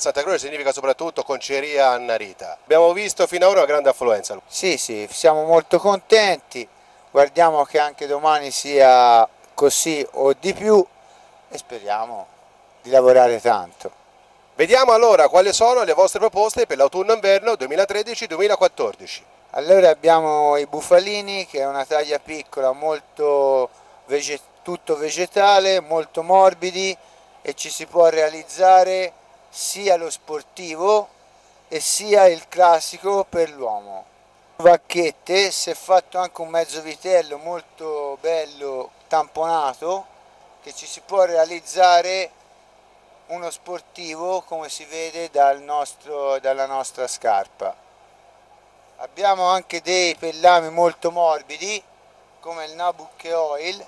Santa Croce significa soprattutto conceria Annarita. Abbiamo visto fino ad ora una grande affluenza. Sì, sì, siamo molto contenti, guardiamo che anche domani sia così o di più e speriamo di lavorare tanto. Vediamo allora quali sono le vostre proposte per l'autunno-inverno 2013-2014. Allora abbiamo i bufalini che è una taglia piccola, molto veget tutto vegetale, molto morbidi, e ci si può realizzare sia lo sportivo e sia il classico per l'uomo. Vacchette, si è fatto anche un mezzo vitello molto bello tamponato che ci si può realizzare uno sportivo come si vede dal nostro, dalla nostra scarpa. Abbiamo anche dei pellami molto morbidi come il Nabucche Oil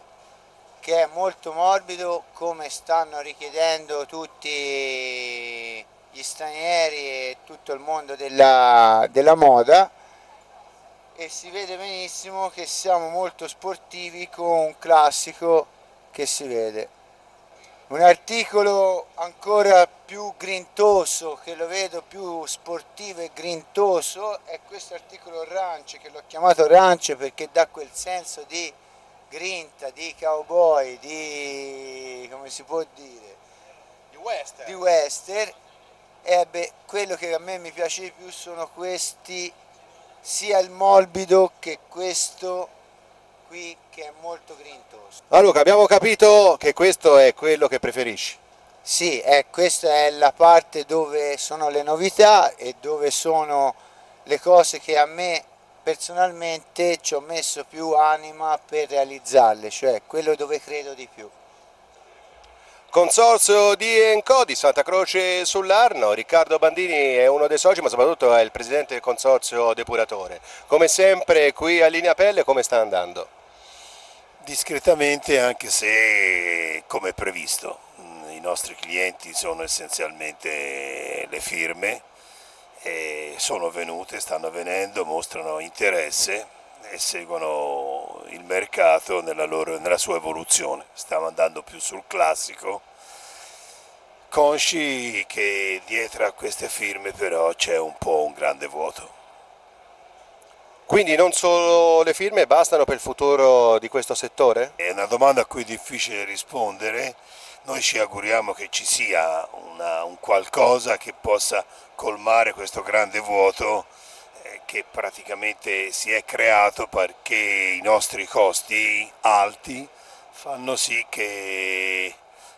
che è molto morbido come stanno richiedendo tutti gli stranieri e tutto il mondo della, della moda e si vede benissimo che siamo molto sportivi con un classico che si vede. Un articolo ancora più grintoso, che lo vedo più sportivo e grintoso, è questo articolo ranch, che l'ho chiamato ranch perché dà quel senso di grinta, di cowboy, di come si può dire? Di western. Di western. E beh, quello che a me mi piace di più sono questi, sia il morbido che questo qui che è molto grintoso. Ah Luca, abbiamo capito che questo è quello che preferisci. Sì, eh, questa è la parte dove sono le novità e dove sono le cose che a me personalmente ci ho messo più anima per realizzarle, cioè quello dove credo di più. Consorzio di Enco di Santa Croce sull'Arno, Riccardo Bandini è uno dei soci ma soprattutto è il presidente del consorzio depuratore. Come sempre qui a Linea Pelle come sta andando? Discretamente anche se come previsto, i nostri clienti sono essenzialmente le firme e sono venute, stanno venendo, mostrano interesse e seguono il mercato nella, loro, nella sua evoluzione. Stiamo andando più sul classico, consci che dietro a queste firme però c'è un po' un grande vuoto. Quindi non solo le firme bastano per il futuro di questo settore? È una domanda a cui è difficile rispondere noi ci auguriamo che ci sia una, un qualcosa che possa colmare questo grande vuoto eh, che praticamente si è creato perché i nostri costi alti fanno sì che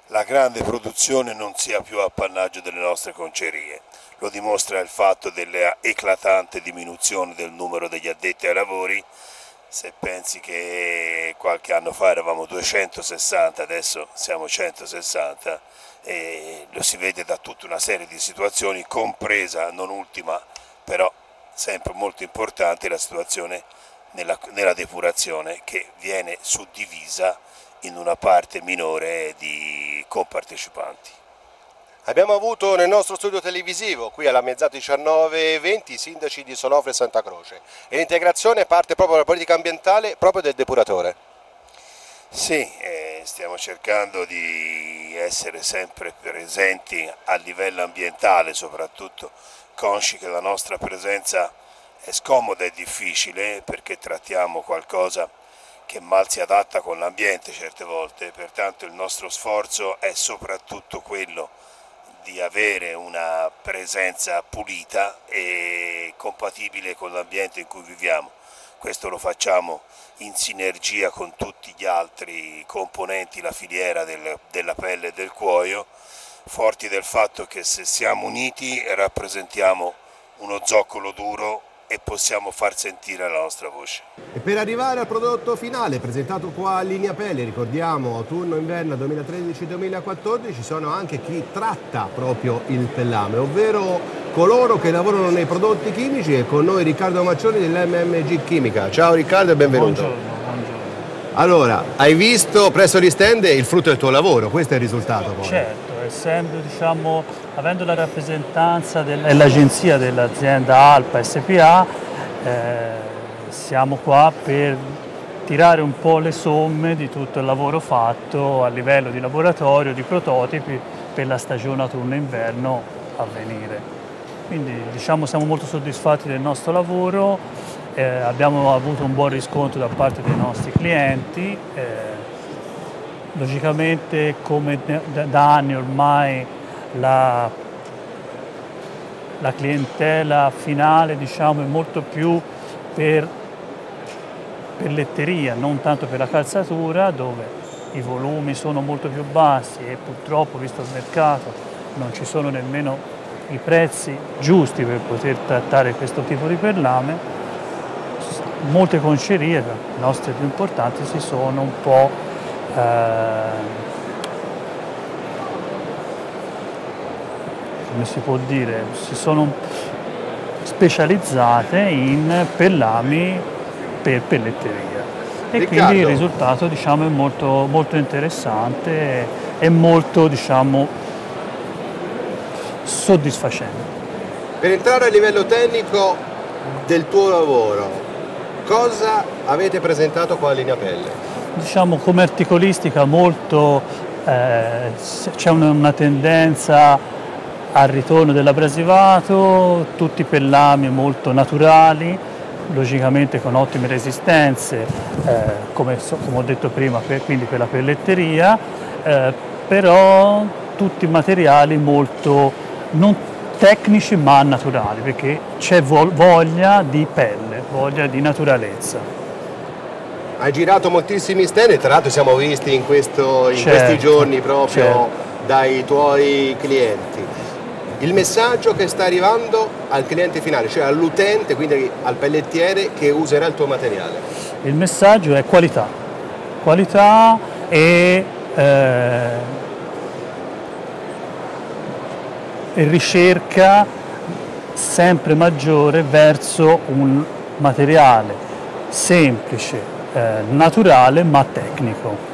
la grande produzione non sia più appannaggio delle nostre concerie. Lo dimostra il fatto dell'eclatante diminuzione del numero degli addetti ai lavori se pensi che qualche anno fa eravamo 260, adesso siamo 160 e lo si vede da tutta una serie di situazioni, compresa, non ultima, però sempre molto importante, la situazione nella, nella depurazione che viene suddivisa in una parte minore di compartecipanti. Abbiamo avuto nel nostro studio televisivo, qui alla mezz'ora 19.20, i sindaci di Sonofre e Santa Croce e l'integrazione parte proprio dalla politica ambientale, proprio del depuratore. Sì, eh, stiamo cercando di essere sempre presenti a livello ambientale, soprattutto consci che la nostra presenza è scomoda e difficile perché trattiamo qualcosa che mal si adatta con l'ambiente certe volte, pertanto il nostro sforzo è soprattutto quello di avere una presenza pulita e compatibile con l'ambiente in cui viviamo. Questo lo facciamo in sinergia con tutti gli altri componenti, la filiera del, della pelle e del cuoio, forti del fatto che se siamo uniti rappresentiamo uno zoccolo duro e possiamo far sentire la nostra voce. E per arrivare al prodotto finale presentato qua a Linea Pelle, ricordiamo autunno-inverno 2013-2014, ci sono anche chi tratta proprio il pellame, ovvero coloro che lavorano nei prodotti chimici e con noi Riccardo Maccioni dell'MMG Chimica. Ciao Riccardo e benvenuto. Buongiorno, buongiorno. Allora, hai visto presso gli stand il frutto del tuo lavoro, questo è il risultato poi. Certo, essendo diciamo avendo la rappresentanza dell'agenzia dell'azienda Alpa SPA, eh, siamo qua per tirare un po' le somme di tutto il lavoro fatto a livello di laboratorio, di prototipi per la stagione autunno-inverno a venire. Quindi diciamo siamo molto soddisfatti del nostro lavoro, eh, abbiamo avuto un buon riscontro da parte dei nostri clienti, eh, logicamente come da anni ormai la, la clientela finale diciamo, è molto più per, per letteria, non tanto per la calzatura, dove i volumi sono molto più bassi e purtroppo, visto il mercato, non ci sono nemmeno i prezzi giusti per poter trattare questo tipo di perlame. Molte concerie, le nostre più importanti, si sono un po' eh, come si può dire, si sono specializzate in pellami per pelletteria e Riccardo. quindi il risultato diciamo, è molto, molto interessante e molto diciamo, soddisfacente. Per entrare a livello tecnico del tuo lavoro, cosa avete presentato qua a Linea Pelle? Diciamo come articolistica molto, eh, c'è una, una tendenza al ritorno dell'abrasivato, tutti pellami molto naturali, logicamente con ottime resistenze, eh, come, come, ho detto prima, per, quindi per la pelletteria, eh, però tutti materiali molto non tecnici ma naturali, perché c'è voglia di pelle, voglia di naturalezza. Hai girato moltissimi stand e tra l'altro siamo visti in, questo, in certo, questi giorni proprio certo. dai tuoi clienti il messaggio che sta arrivando al cliente finale, cioè all'utente, quindi al pellettiere che userà il tuo materiale? Il messaggio è qualità, qualità e, eh, ricerca sempre maggiore verso un materiale semplice, eh, naturale ma tecnico.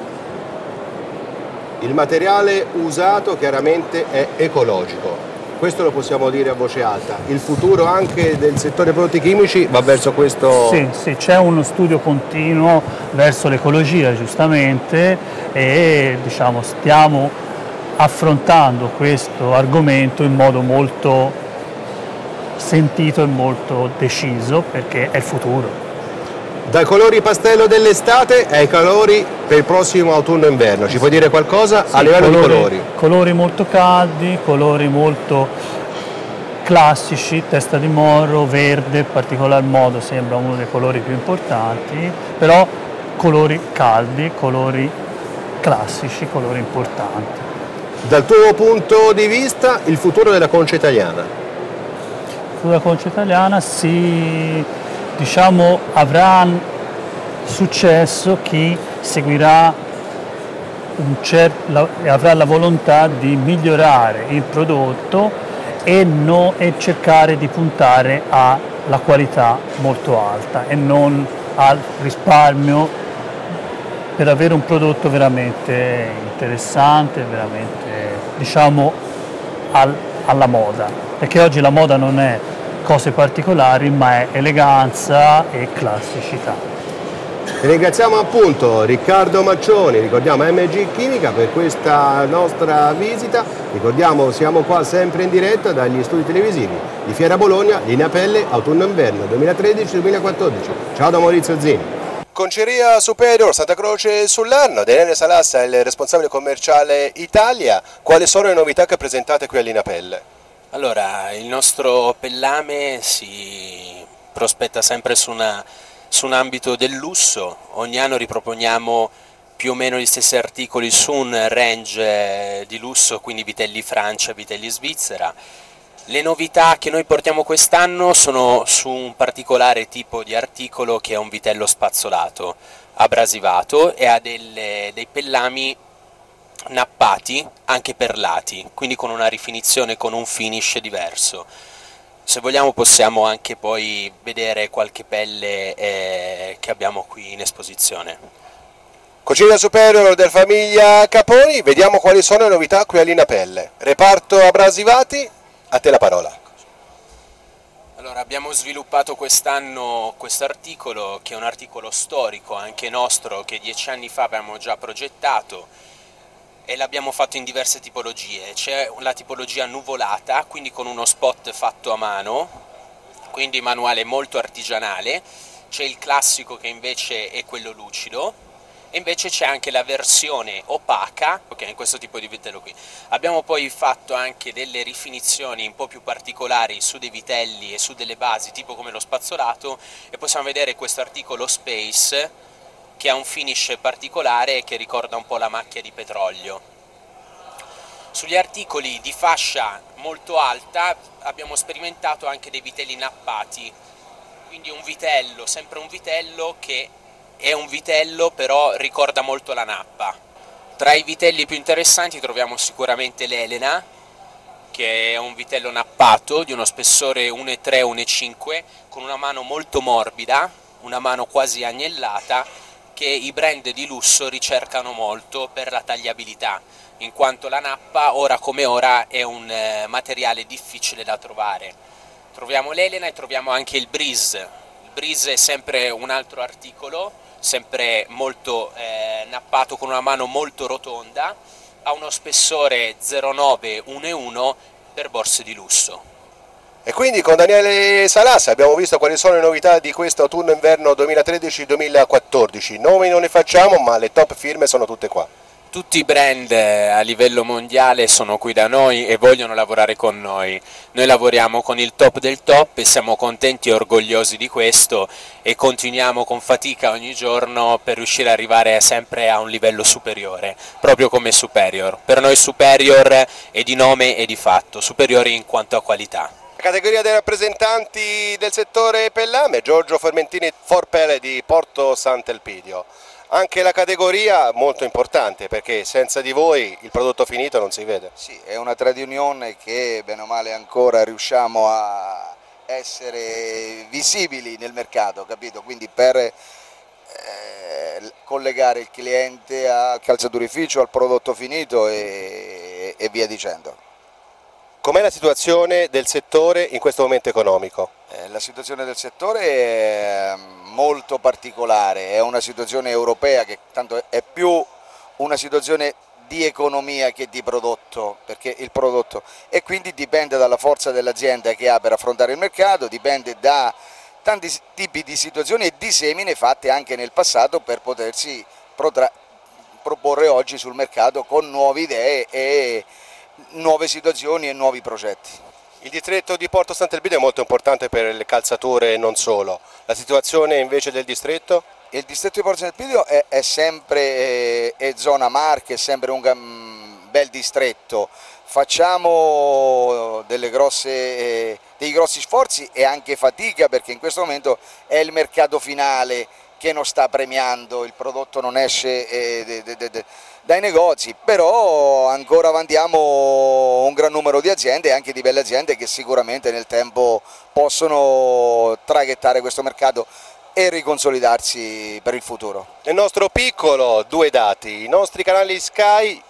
Il materiale usato chiaramente è ecologico, questo lo possiamo dire a voce alta. Il futuro anche del settore prodotti chimici va verso questo... Sì, sì c'è uno studio continuo verso l'ecologia giustamente e diciamo, stiamo affrontando questo argomento in modo molto sentito e molto deciso perché è il futuro. Dai colori pastello dell'estate ai colori per il prossimo autunno-inverno, ci puoi dire qualcosa sì, a livello colori, di colori? Colori molto caldi, colori molto classici, testa di moro, verde in particolar modo sembra uno dei colori più importanti, però colori caldi, colori classici, colori importanti. Dal tuo punto di vista il futuro della concia italiana? Il futuro della concia italiana si diciamo, avrà successo chi seguirà la, avrà la volontà di migliorare il prodotto e, no, e cercare di puntare alla qualità molto alta e non al risparmio per avere un prodotto veramente interessante, veramente diciamo al, alla moda, perché oggi la moda non è cose particolari ma è eleganza e classicità. Ringraziamo appunto Riccardo Maccioni, ricordiamo MG Chimica per questa nostra visita, ricordiamo siamo qua sempre in diretta dagli studi televisivi di Fiera Bologna, linea pelle, autunno-inverno 2013-2014. Ciao da Maurizio Zini. Conceria Superior Santa Croce sull'Arno, Daniele Salassa, il responsabile commerciale Italia, quali sono le novità che presentate qui a Linea Pelle? Allora, il nostro pellame si prospetta sempre su una su un ambito del lusso, ogni anno riproponiamo più o meno gli stessi articoli su un range eh, di lusso, quindi vitelli Francia, vitelli Svizzera. Le novità che noi portiamo quest'anno sono su un particolare tipo di articolo che è un vitello spazzolato, abrasivato e ha delle, dei pellami nappati anche perlati, quindi con una rifinizione, con un finish diverso. Se vogliamo possiamo anche poi vedere qualche pelle eh, che abbiamo qui in esposizione. Cucina Superior del famiglia Caponi, vediamo quali sono le novità qui a Lina Pelle. Reparto abrasivati, a te la parola. Allora, abbiamo sviluppato quest'anno questo articolo che è un articolo storico anche nostro che dieci anni fa abbiamo già progettato e l'abbiamo fatto in diverse tipologie. C'è la tipologia nuvolata, quindi con uno spot fatto a mano, quindi manuale molto artigianale, c'è il classico che invece è quello lucido, e invece c'è anche la versione opaca, ok, in questo tipo di vitello qui. Abbiamo poi fatto anche delle rifinizioni un po' più particolari su dei vitelli e su delle basi, tipo come lo spazzolato, e possiamo vedere questo articolo Space, che ha un finish particolare che ricorda un po' la macchia di petrolio. Sugli articoli di fascia molto alta abbiamo sperimentato anche dei vitelli nappati, quindi un vitello, sempre un vitello che è un vitello però ricorda molto la nappa. Tra i vitelli più interessanti troviamo sicuramente l'Elena, che è un vitello nappato di uno spessore 1,3-1,5 con una mano molto morbida, una mano quasi agnellata che i brand di lusso ricercano molto per la tagliabilità, in quanto la nappa ora come ora è un eh, materiale difficile da trovare. Troviamo l'Elena e troviamo anche il Breeze. Il Breeze è sempre un altro articolo, sempre molto eh, nappato con una mano molto rotonda, ha uno spessore 0,9 1,1 per borse di lusso. E quindi con Daniele Salassa abbiamo visto quali sono le novità di questo autunno-inverno 2013-2014. Nomi non ne facciamo, ma le top firme sono tutte qua. Tutti i brand eh, a livello mondiale sono qui da noi e vogliono lavorare con noi. Noi lavoriamo con il top del top e siamo contenti e orgogliosi di questo e continuiamo con fatica ogni giorno per riuscire ad arrivare sempre a un livello superiore, proprio come Superior. Per noi Superior è di nome e di fatto, superiore in quanto a qualità. La categoria dei rappresentanti del settore Pellame, Giorgio Fermentini Forpele di Porto Sant'Elpidio. Anche la categoria molto importante perché senza di voi il prodotto finito non si vede. Sì, è una trade union che bene o male ancora riusciamo a essere visibili nel mercato, capito? Quindi per eh, collegare il cliente al calzaturificio, al prodotto finito e, e via dicendo. Com'è la situazione del settore in questo momento economico? Eh, la situazione del settore è molto particolare, è una situazione europea che tanto è più una situazione di economia che di prodotto, perché il prodotto e quindi dipende dalla forza dell'azienda che ha per affrontare il mercato, dipende da tanti tipi di situazioni e di semine fatte anche nel passato per potersi proporre oggi sul mercato con nuove idee e nuove situazioni e nuovi progetti. Il distretto di Porto Sant'Elpidio è molto importante per le calzature e non solo. La situazione invece del distretto? Il distretto di Porto Sant'Elpidio è, è sempre eh, è zona Marche, è sempre un bel distretto. Facciamo grosse, eh, dei grossi sforzi e anche fatica perché in questo momento è il mercato finale che non sta premiando, il prodotto non esce eh, de, de, de, dai negozi, però ancora vantiamo un gran numero di aziende e anche di belle aziende che sicuramente nel tempo possono traghettare questo mercato e riconsolidarsi per il futuro. Nel nostro piccolo, due dati, i nostri canali Sky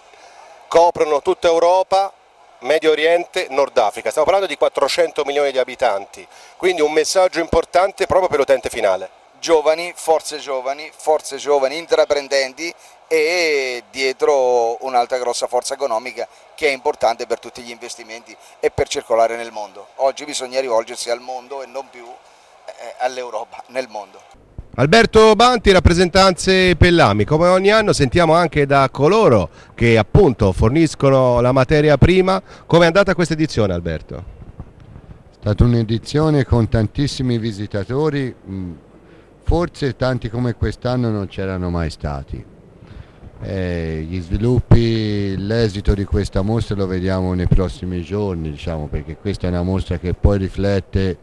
coprono tutta Europa, Medio Oriente, Nord Africa, stiamo parlando di 400 milioni di abitanti, quindi un messaggio importante proprio per l'utente finale. Giovani, forze giovani, forze giovani intraprendenti e dietro un'altra grossa forza economica che è importante per tutti gli investimenti e per circolare nel mondo. Oggi bisogna rivolgersi al mondo e non più eh, all'Europa, nel mondo. Alberto Banti, rappresentanze Pellami, come ogni anno sentiamo anche da coloro che appunto forniscono la materia prima, come è andata questa edizione Alberto? È stata un'edizione con tantissimi visitatori, forse tanti come quest'anno non c'erano mai stati. Eh, gli sviluppi, l'esito di questa mostra lo vediamo nei prossimi giorni, diciamo, perché questa è una mostra che poi riflette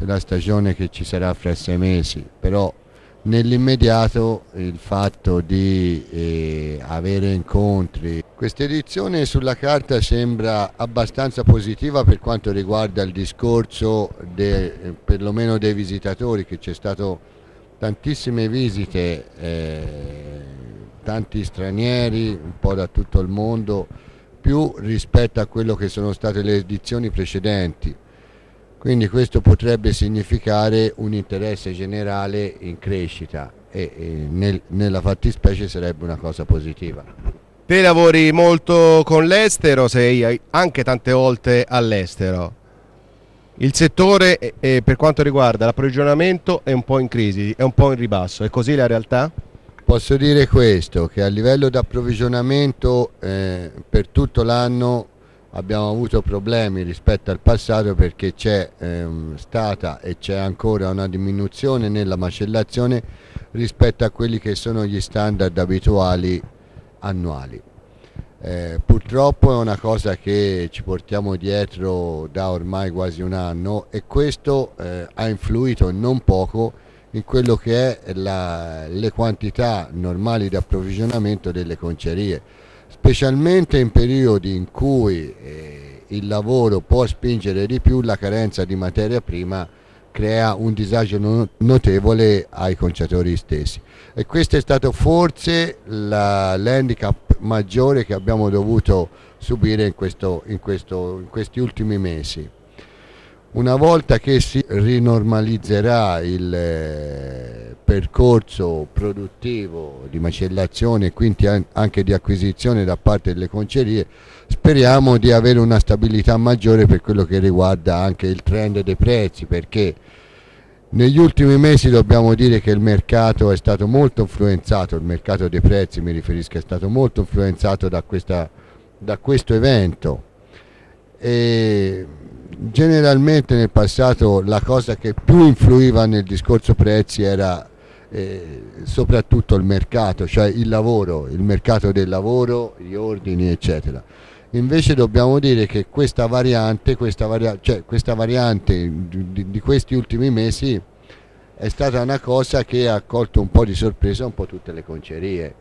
la stagione che ci sarà fra sei mesi, però nell'immediato il fatto di eh, avere incontri. Questa edizione sulla carta sembra abbastanza positiva per quanto riguarda il discorso de, perlomeno dei visitatori, che c'è stato tantissime visite, eh, tanti stranieri, un po' da tutto il mondo, più rispetto a quello che sono state le edizioni precedenti. Quindi questo potrebbe significare un interesse generale in crescita e, e nel, nella fattispecie sarebbe una cosa positiva. Te lavori molto con l'estero, sei anche tante volte all'estero. Il settore eh, per quanto riguarda l'approvvigionamento è un po' in crisi, è un po' in ribasso, è così la realtà? Posso dire questo, che a livello di approvvigionamento eh, per tutto l'anno abbiamo avuto problemi rispetto al passato perché c'è ehm, stata e c'è ancora una diminuzione nella macellazione rispetto a quelli che sono gli standard abituali annuali. Eh, purtroppo è una cosa che ci portiamo dietro da ormai quasi un anno e questo eh, ha influito non poco in quello che è la, le quantità normali di approvvigionamento delle concerie specialmente in periodi in cui eh, il lavoro può spingere di più, la carenza di materia prima crea un disagio no notevole ai conciatori stessi. E questo è stato forse l'handicap maggiore che abbiamo dovuto subire in, questo, in, questo, in questi ultimi mesi. Una volta che si rinormalizzerà il eh, percorso produttivo di macellazione e quindi anche di acquisizione da parte delle concerie, speriamo di avere una stabilità maggiore per quello che riguarda anche il trend dei prezzi, perché negli ultimi mesi dobbiamo dire che il mercato è stato molto influenzato, il mercato dei prezzi mi riferisco, è stato molto influenzato da, questa, da questo evento. E generalmente nel passato la cosa che più influiva nel discorso prezzi era eh, soprattutto il mercato, cioè il lavoro, il mercato del lavoro, gli ordini eccetera. Invece dobbiamo dire che questa variante, questa, varia cioè questa variante di, di, questi ultimi mesi è stata una cosa che ha colto un po' di sorpresa un po' tutte le concerie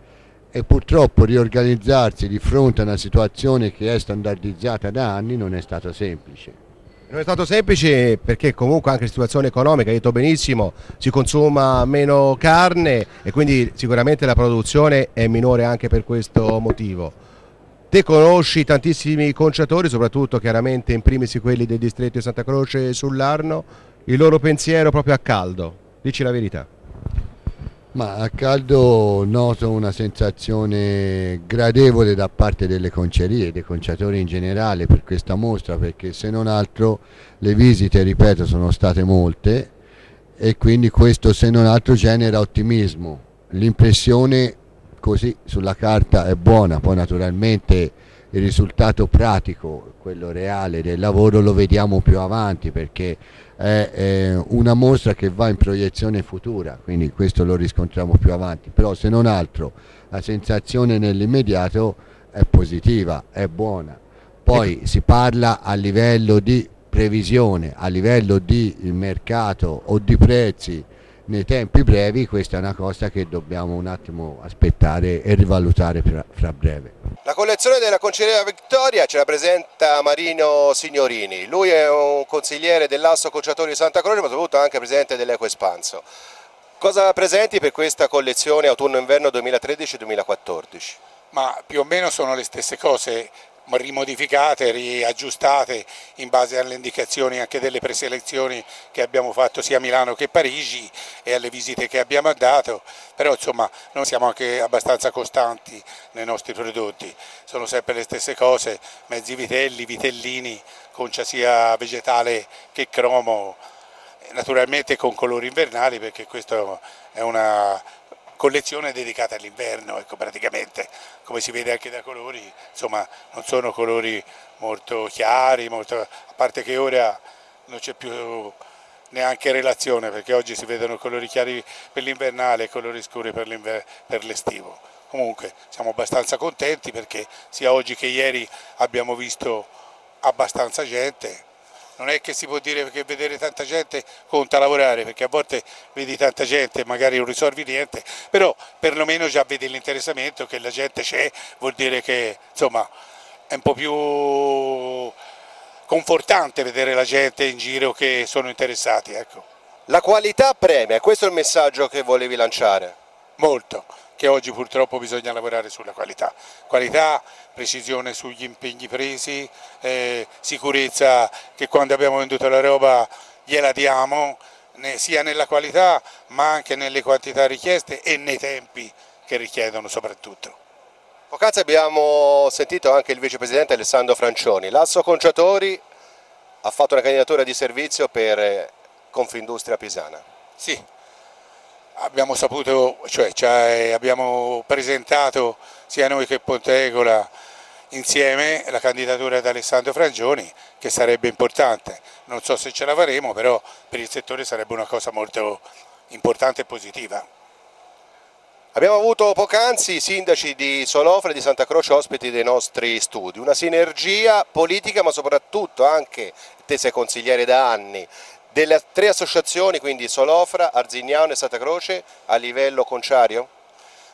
e purtroppo riorganizzarsi di fronte a una situazione che è standardizzata da anni non è stato semplice. Non è stato semplice perché comunque anche la situazione economica, hai detto benissimo, si consuma meno carne e quindi sicuramente la produzione è minore anche per questo motivo. Te conosci tantissimi conciatori, soprattutto chiaramente in primis quelli del distretto di Santa Croce sull'Arno, il loro pensiero proprio a caldo, dici la verità. Ma a caldo noto una sensazione gradevole da parte delle concerie, dei conciatori in generale per questa mostra perché se non altro le visite, ripeto, sono state molte e quindi questo se non altro genera ottimismo. L'impressione così sulla carta è buona, poi naturalmente il risultato pratico, quello reale del lavoro lo vediamo più avanti perché è, è una mostra che va in proiezione futura, quindi questo lo riscontriamo più avanti, però se non altro la sensazione nell'immediato è positiva, è buona. Poi ecco. si parla a livello di previsione, a livello di mercato o di prezzi nei tempi brevi, questa è una cosa che dobbiamo un attimo aspettare e rivalutare fra breve. La collezione della Conceria Vittoria ce la presenta Marino Signorini, lui è un consigliere dell'Asso Conciatori di Santa Croce ma soprattutto anche presidente dell'Eco Espanso. Cosa presenti per questa collezione autunno-inverno 2013-2014? Ma più o meno sono le stesse cose, rimodificate, riaggiustate in base alle indicazioni anche delle preselezioni che abbiamo fatto sia a Milano che a Parigi e alle visite che abbiamo dato, però insomma noi siamo anche abbastanza costanti nei nostri prodotti, sono sempre le stesse cose, mezzi vitelli, vitellini, concia sia vegetale che cromo, naturalmente con colori invernali perché questa è una collezione dedicata all'inverno, ecco, praticamente, come si vede anche da colori, insomma non sono colori molto chiari, molto, a parte che ora non c'è più neanche relazione perché oggi si vedono colori chiari per l'invernale e colori scuri per l'estivo. Comunque siamo abbastanza contenti perché sia oggi che ieri abbiamo visto abbastanza gente, non è che si può dire che vedere tanta gente conta lavorare, perché a volte vedi tanta gente e magari non risolvi niente, però perlomeno già vedi l'interessamento, che la gente c'è, vuol dire che insomma è un po' più confortante vedere la gente in giro che sono interessati. Ecco. La qualità premia, questo è il messaggio che volevi lanciare? Molto, che oggi purtroppo bisogna lavorare sulla qualità. Qualità, precisione sugli impegni presi, eh, sicurezza che quando abbiamo venduto la roba gliela diamo, sia nella qualità ma anche nelle quantità richieste e nei tempi che richiedono soprattutto. Poc'anzi abbiamo sentito anche il vicepresidente Alessandro Francioni, l'Asso Conciatori ha fatto una candidatura di servizio per Confindustria Pisana. Sì, abbiamo saputo, cioè, abbiamo presentato sia noi che Pontegola insieme la candidatura di Alessandro Frangioni che sarebbe importante, non so se ce la faremo però per il settore sarebbe una cosa molto importante e positiva. Abbiamo avuto poc'anzi i sindaci di Solofra e di Santa Croce ospiti dei nostri studi, una sinergia politica ma soprattutto anche, te sei consigliere da anni, delle tre associazioni, quindi Solofra, Arzignano e Santa Croce, a livello conciario?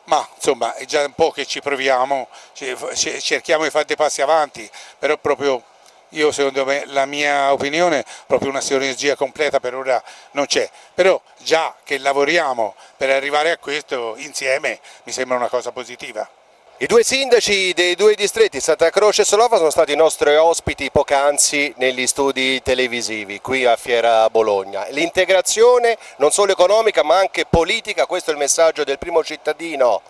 Ma insomma è già un po' che ci proviamo, cerchiamo di fare dei passi avanti, però proprio io secondo me la mia opinione proprio una sinergia completa per ora non c'è, però già che lavoriamo per arrivare a questo insieme mi sembra una cosa positiva. I due sindaci dei due distretti, Santa Croce e Solova, sono stati i nostri ospiti poc'anzi negli studi televisivi qui a Fiera Bologna. L'integrazione non solo economica ma anche politica, questo è il messaggio del primo cittadino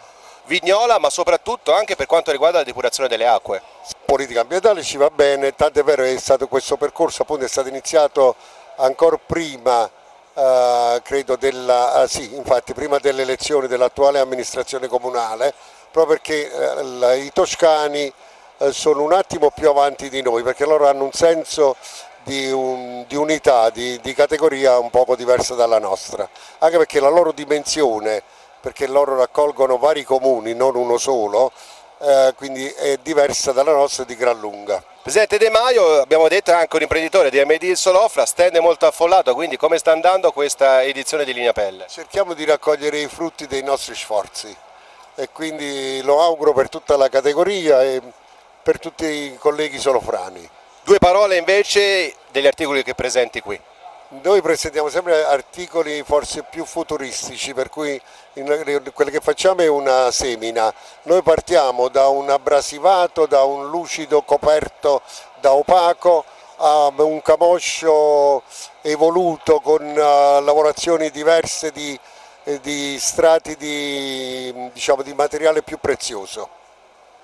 Vignola, ma soprattutto anche per quanto riguarda la depurazione delle acque. Politica ambientale ci va bene, tanto è vero che è stato questo percorso appunto è stato iniziato ancora prima Uh, credo della, uh, sì, infatti prima delle elezioni dell'attuale amministrazione comunale proprio perché eh, i toscani eh, sono un attimo più avanti di noi perché loro hanno un senso di, un, di unità, di, di, categoria un poco diversa dalla nostra, anche perché la loro dimensione, perché loro raccolgono vari comuni, non uno solo, eh, quindi è diversa dalla nostra di gran lunga. Presidente De Maio, abbiamo detto è anche un imprenditore di MD Solofra, stand è molto affollato, quindi come sta andando questa edizione di Linea Pelle? Cerchiamo di raccogliere i frutti dei nostri sforzi e quindi lo auguro per tutta la categoria e per tutti i colleghi solofrani. Due parole invece degli articoli che presenti qui. Noi presentiamo sempre articoli forse più futuristici, per cui quello che facciamo è una semina. Noi partiamo da un abrasivato, da un lucido coperto da opaco, a un camoscio evoluto con uh, lavorazioni diverse di di strati di, diciamo, di materiale più prezioso.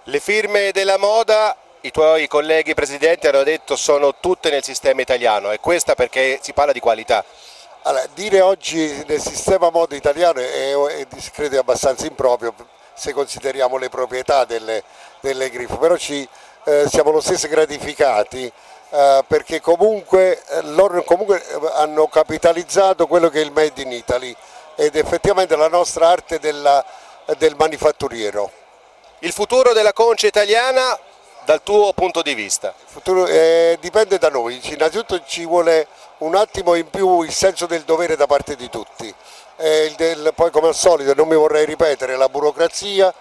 Le firme della moda i tuoi colleghi presidenti hanno detto sono tutte nel sistema italiano e questa perché si parla di qualità. Allora, dire oggi nel sistema moda italiano è, è credo abbastanza improprio se consideriamo le proprietà delle, delle griffe, però ci, eh, siamo lo stesso gratificati eh, perché comunque eh, loro comunque hanno capitalizzato quello che è il Made in Italy ed effettivamente la nostra arte della, del manifatturiero. Il futuro della concia italiana dal tuo punto di vista? Il futuro eh, dipende da noi, innanzitutto ci vuole un attimo in più il senso del dovere da parte di tutti, eh, del, poi come al solito non mi vorrei ripetere la burocrazia,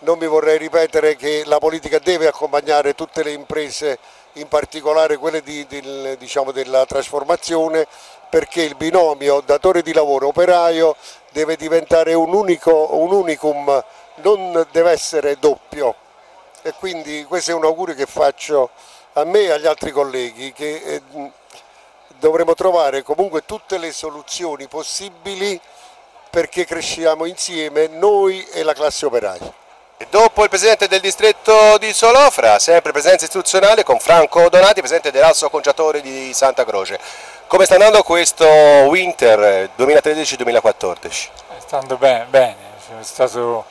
non mi vorrei ripetere che la politica deve accompagnare tutte le imprese, in particolare quelle di, di, diciamo, della trasformazione, perché il binomio datore di lavoro operaio deve diventare un, unico, un unicum, non deve essere doppio e quindi questo è un augurio che faccio a me e agli altri colleghi che eh, dovremo trovare comunque tutte le soluzioni possibili perché cresciamo insieme noi e la classe operaia. Dopo il presidente del distretto di Solofra, sempre presenza istituzionale con Franco Donati, presidente dell'Asso Conciatore di Santa Croce. Come sta andando questo Winter 2013-2014? Sta andando bene, bene, c'è stata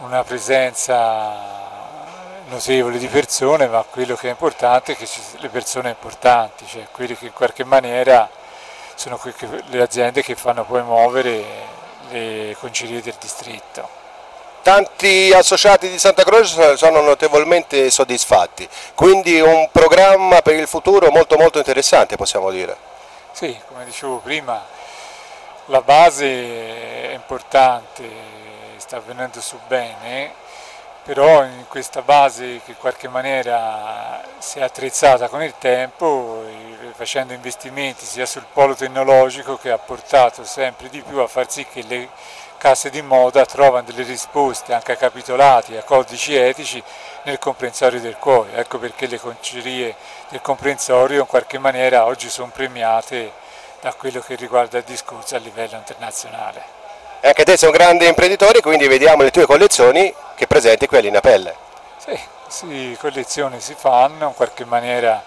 una presenza notevole di persone, ma quello che è importante è che le persone importanti, cioè quelli che in qualche maniera sono le aziende che fanno poi muovere le concerie del distretto. Tanti associati di Santa Croce sono notevolmente soddisfatti, quindi un programma per il futuro molto molto interessante possiamo dire. Sì, come dicevo prima, la base è importante, sta avvenendo su bene, però in questa base che in qualche maniera si è attrezzata con il tempo, facendo investimenti sia sul polo tecnologico che ha portato sempre di più a far sì che le case di moda trovano delle risposte anche a capitolati, a codici etici nel comprensorio del cuore. Ecco perché le concerie del comprensorio in qualche maniera oggi sono premiate da quello che riguarda il discorso a livello internazionale. E anche te sei un grande imprenditore, quindi vediamo le tue collezioni che presenti qui all'Inapelle. Sì, sì, collezioni si fanno, in qualche maniera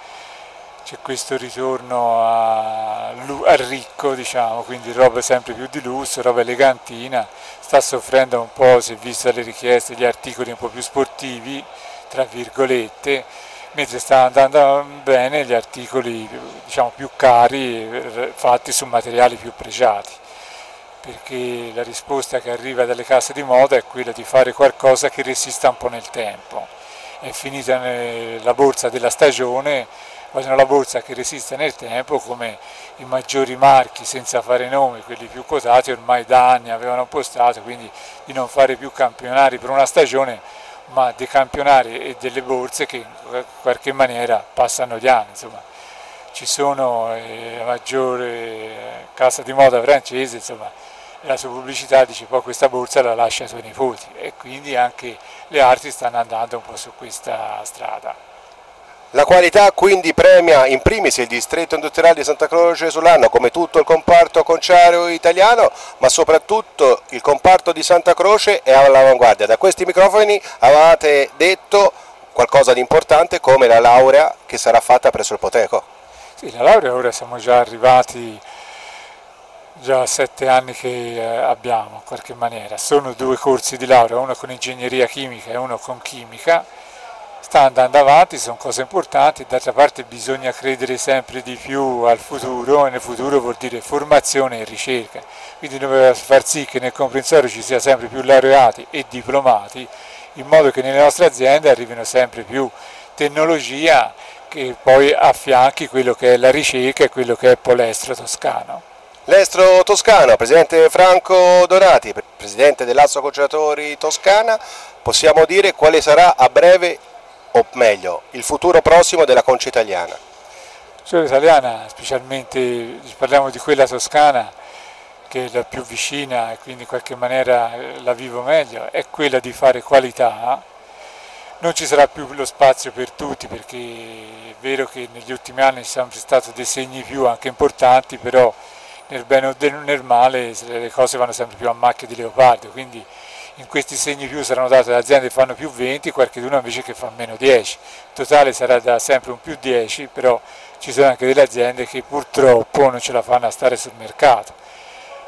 c'è questo ritorno a, al ricco, diciamo, quindi roba sempre più di lusso, roba elegantina, sta soffrendo un po', è vista le richieste, gli articoli un po' più sportivi, tra virgolette, mentre sta andando bene gli articoli diciamo, più cari, fatti su materiali più pregiati, perché la risposta che arriva dalle case di moda è quella di fare qualcosa che resista un po' nel tempo. È finita la borsa della stagione, vogliono la borsa che resiste nel tempo come i maggiori marchi senza fare nomi, quelli più quotati ormai da anni avevano postato, quindi di non fare più campionari per una stagione ma dei campionari e delle borse che in qualche maniera passano gli anni. Insomma. Ci sono eh, la maggiore casa di moda francese, insomma, la sua pubblicità dice poi questa borsa la lascia ai suoi nipoti e quindi anche le arti stanno andando un po' su questa strada. La qualità quindi premia in primis il distretto industriale di Santa Croce Sulano come tutto il comparto conciario italiano, ma soprattutto il comparto di Santa Croce è all'avanguardia. Da questi microfoni avevate detto qualcosa di importante come la laurea che sarà fatta presso il Poteco. Sì, la laurea ora siamo già arrivati già a sette anni che eh, abbiamo in qualche maniera. Sono due corsi di laurea, uno con ingegneria chimica e uno con chimica sta andando avanti, sono cose importanti, d'altra parte bisogna credere sempre di più al futuro e nel futuro vuol dire formazione e ricerca, quindi dobbiamo far sì che nel comprensorio ci sia sempre più laureati e diplomati in modo che nelle nostre aziende arrivino sempre più tecnologia che poi affianchi quello che è la ricerca e quello che è Polestro Toscano. L'estro toscano, presidente Franco Donati, presidente dell'Asso Congellatori Toscana, possiamo dire quale sarà a breve o meglio, il futuro prossimo della concia italiana? La italiana, specialmente parliamo di quella toscana, che è la più vicina e quindi in qualche maniera la vivo meglio, è quella di fare qualità. Non ci sarà più lo spazio per tutti perché è vero che negli ultimi anni ci sono stati dei segni più anche importanti, però nel bene o nel male le cose vanno sempre più a macchia di leopardo, quindi in questi segni più saranno date da aziende che fanno più 20, qualcuno invece che fa meno 10. In totale sarà da sempre un più 10, però ci sono anche delle aziende che purtroppo non ce la fanno a stare sul mercato.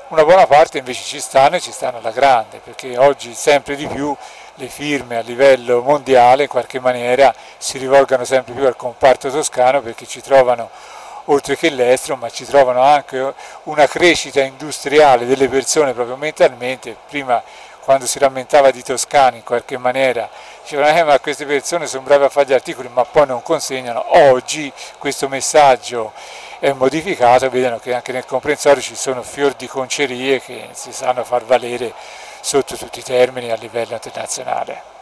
Una buona parte invece ci stanno e ci stanno alla grande, perché oggi sempre di più le firme a livello mondiale in qualche maniera si rivolgono sempre più al comparto toscano perché ci trovano oltre che l'estero, ma ci trovano anche una crescita industriale delle persone proprio mentalmente. Prima quando si rammentava di Toscani in qualche maniera, dicevano eh, ma queste persone sono brave a fare gli articoli ma poi non consegnano, oggi questo messaggio è modificato vedono che anche nel comprensorio ci sono fior di concerie che si sanno far valere sotto tutti i termini a livello internazionale.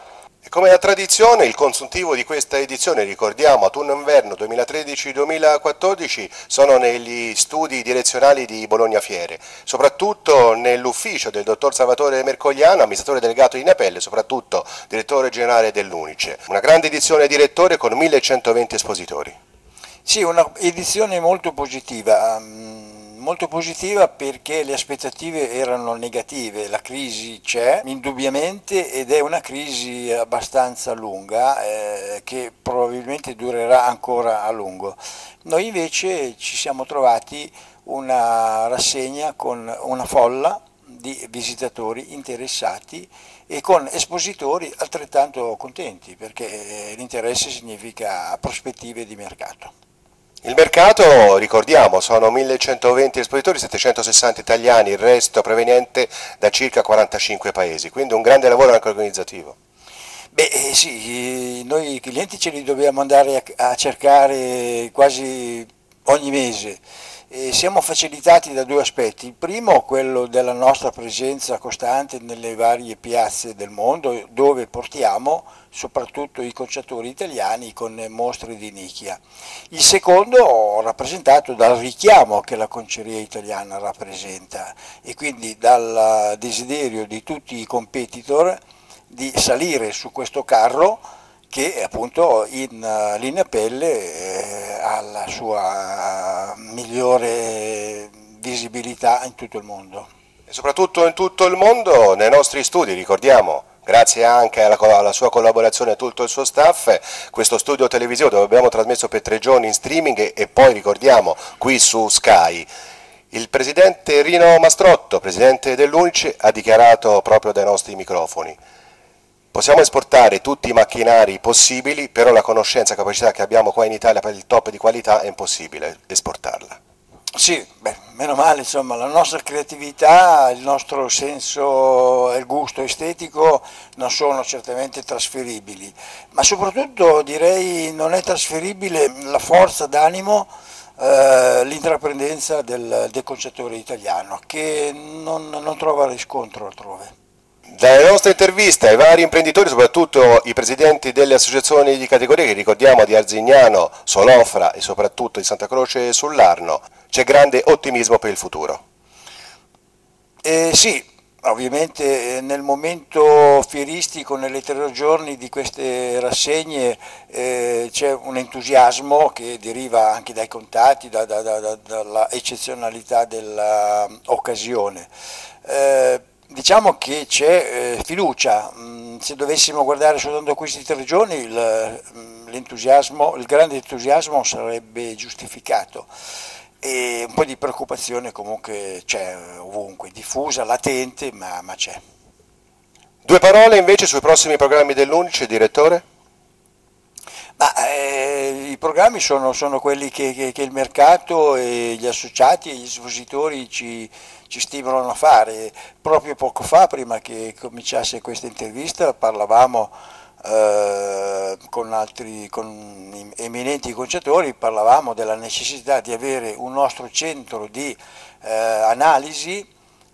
E come da tradizione il consuntivo di questa edizione, ricordiamo, autunno-inverno 2013-2014, sono negli studi direzionali di Bologna Fiere, soprattutto nell'ufficio del dottor Salvatore Mercogliano, amministratore delegato di Napelle, soprattutto direttore generale dell'Unice. Una grande edizione direttore con 1120 espositori. Sì, una edizione molto positiva. Molto positiva perché le aspettative erano negative, la crisi c'è indubbiamente ed è una crisi abbastanza lunga eh, che probabilmente durerà ancora a lungo. Noi invece ci siamo trovati una rassegna con una folla di visitatori interessati e con espositori altrettanto contenti perché l'interesse significa prospettive di mercato. Il mercato, ricordiamo, sono 1120 espositori, 760 italiani, il resto proveniente da circa 45 paesi, quindi un grande lavoro anche organizzativo. Beh eh, sì, noi i clienti ce li dobbiamo andare a, a cercare quasi ogni mese e siamo facilitati da due aspetti. Il primo, quello della nostra presenza costante nelle varie piazze del mondo dove portiamo soprattutto i conciatori italiani con mostre di nicchia. Il secondo rappresentato dal richiamo che la conceria italiana rappresenta e quindi dal desiderio di tutti i competitor di salire su questo carro che appunto in eh, linea pelle eh, ha la sua migliore visibilità in tutto il mondo. E soprattutto in tutto il mondo, nei nostri studi, ricordiamo, grazie anche alla, alla, sua collaborazione a tutto il suo staff, questo studio televisivo dove abbiamo trasmesso per tre giorni in streaming e poi ricordiamo qui su Sky. Il presidente Rino Mastrotto, presidente dell'Unice, ha dichiarato proprio dai nostri microfoni Possiamo esportare tutti i macchinari possibili, però la conoscenza e capacità che abbiamo qua in Italia per il top di qualità è impossibile esportarla. Sì, beh, meno male, insomma, la nostra creatività, il nostro senso e il gusto estetico non sono certamente trasferibili, ma soprattutto direi non è trasferibile la forza d'animo, eh, l'intraprendenza del, del conciatore italiano, che non, non trova riscontro altrove. Dalle nostre interviste ai vari imprenditori, soprattutto i presidenti delle associazioni di categoria che ricordiamo di Arzignano, Solofra e soprattutto di Santa Croce sull'Arno, c'è grande ottimismo per il futuro. Eh, sì, ovviamente eh, nel momento fieristico, nelle tre giorni di queste rassegne eh, c'è un entusiasmo che deriva anche dai contatti, da, da, da, dalla eccezionalità dell'occasione. Eh, Diciamo che c'è eh, fiducia, mm, se dovessimo guardare soltanto questi tre giorni mm, l'entusiasmo, il grande entusiasmo sarebbe giustificato e un po' di preoccupazione comunque c'è ovunque, diffusa, latente, ma, ma c'è. Due parole invece sui prossimi programmi dell'Unice, direttore? Ma, eh, I programmi sono, sono quelli che, che, che, il mercato e gli associati e gli espositori ci, ci, stimolano a fare. Proprio poco fa, prima che cominciasse questa intervista, parlavamo eh, con altri con eminenti conciatori, parlavamo della necessità di avere un nostro centro di eh, analisi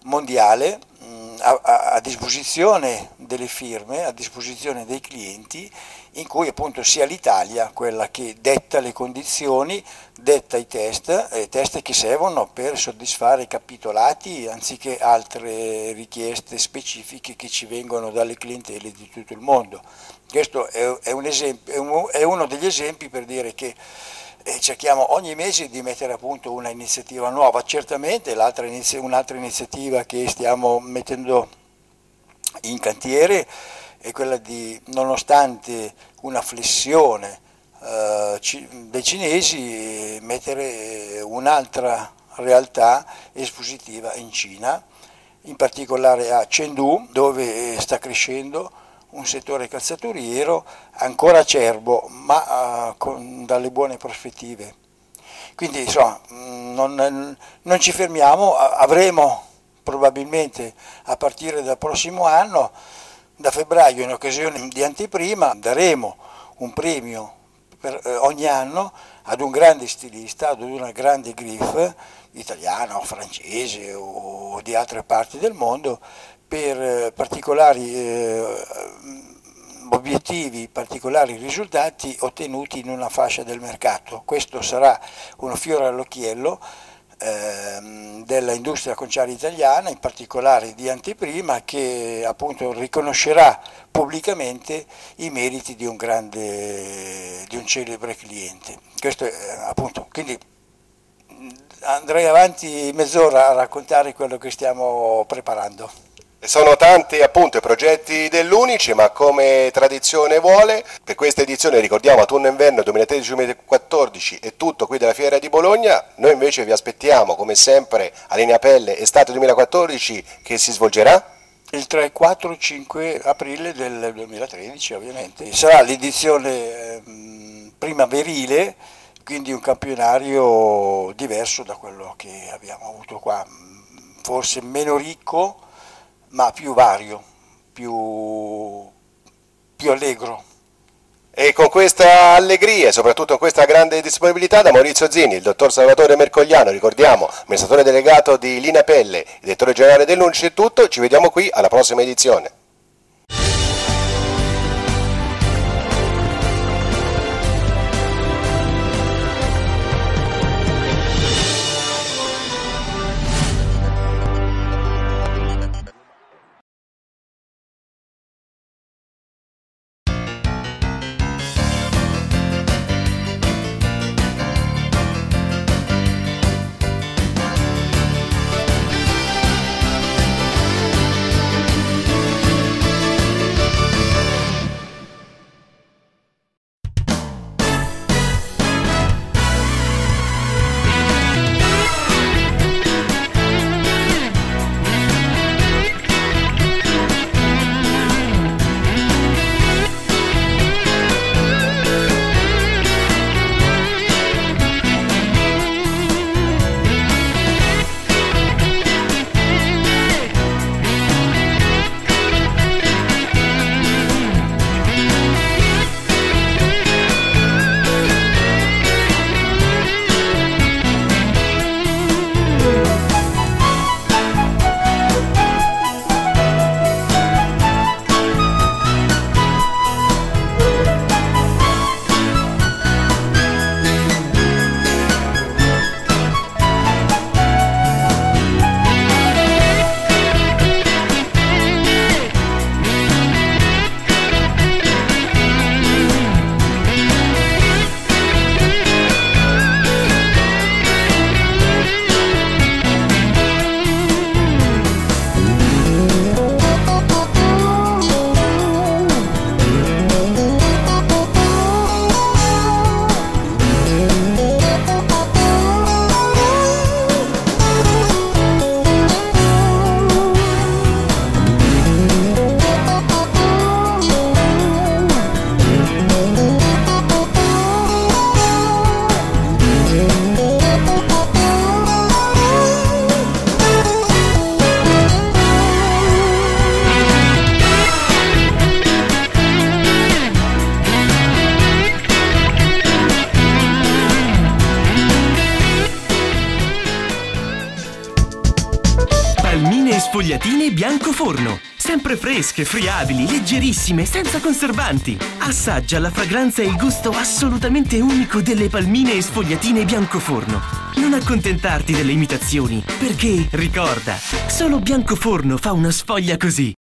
mondiale mh, a, a disposizione delle firme, a disposizione dei clienti in cui appunto sia l'Italia quella che detta le condizioni, detta i test, eh, test che servono per soddisfare i capitolati anziché altre richieste specifiche che ci vengono dalle clientele di tutto il mondo. Questo è, è, un esempio, è, un, è uno degli esempi per dire che eh, cerchiamo ogni mese di mettere a punto una iniziativa nuova, certamente un'altra iniziativa che stiamo mettendo in cantiere è quella di, nonostante una flessione eh, dei cinesi, mettere un'altra realtà espositiva in Cina, in particolare a Chengdu, dove sta crescendo un settore calzaturiero ancora acerbo, ma uh, con, dalle buone prospettive. Quindi insomma, non, non ci fermiamo, avremo probabilmente a partire dal prossimo anno da febbraio, in occasione di anteprima, daremo un premio per, eh, ogni anno ad un grande stilista, ad una grande griffe, italiana o francese o di altre parti del mondo, per eh, particolari eh, obiettivi, particolari risultati ottenuti in una fascia del mercato. Questo sarà uno fiore all'occhiello ehm, dell'industria conciaria italiana, in particolare di anteprima, che appunto riconoscerà pubblicamente i meriti di un grande, di un celebre cliente. Questo è, appunto, quindi andrei avanti mezz'ora a raccontare quello che stiamo preparando. Sono tanti appunto i progetti dell'Unici, ma come tradizione vuole, per questa edizione ricordiamo autunno inverno 2013-2014 è tutto qui della Fiera di Bologna, noi invece vi aspettiamo come sempre a Linea Pelle estate 2014 che si svolgerà? Il 3, 4, 5 aprile del 2013 ovviamente. Sarà l'edizione eh, primaverile, quindi un campionario diverso da quello che abbiamo avuto qua, forse meno ricco ma più vario, più, più allegro. E con questa allegria e soprattutto questa grande disponibilità da Maurizio Zini, il dottor Salvatore Mercogliano, ricordiamo, amministratore delegato di Lina Pelle, direttore generale dell'Unci e tutto, ci vediamo qui alla prossima edizione. Fresche, friabili, leggerissime, senza conservanti. Assaggia la fragranza e il gusto assolutamente unico delle palmine e sfogliatine bianco forno. Non accontentarti delle imitazioni, perché ricorda, solo bianco forno fa una sfoglia così.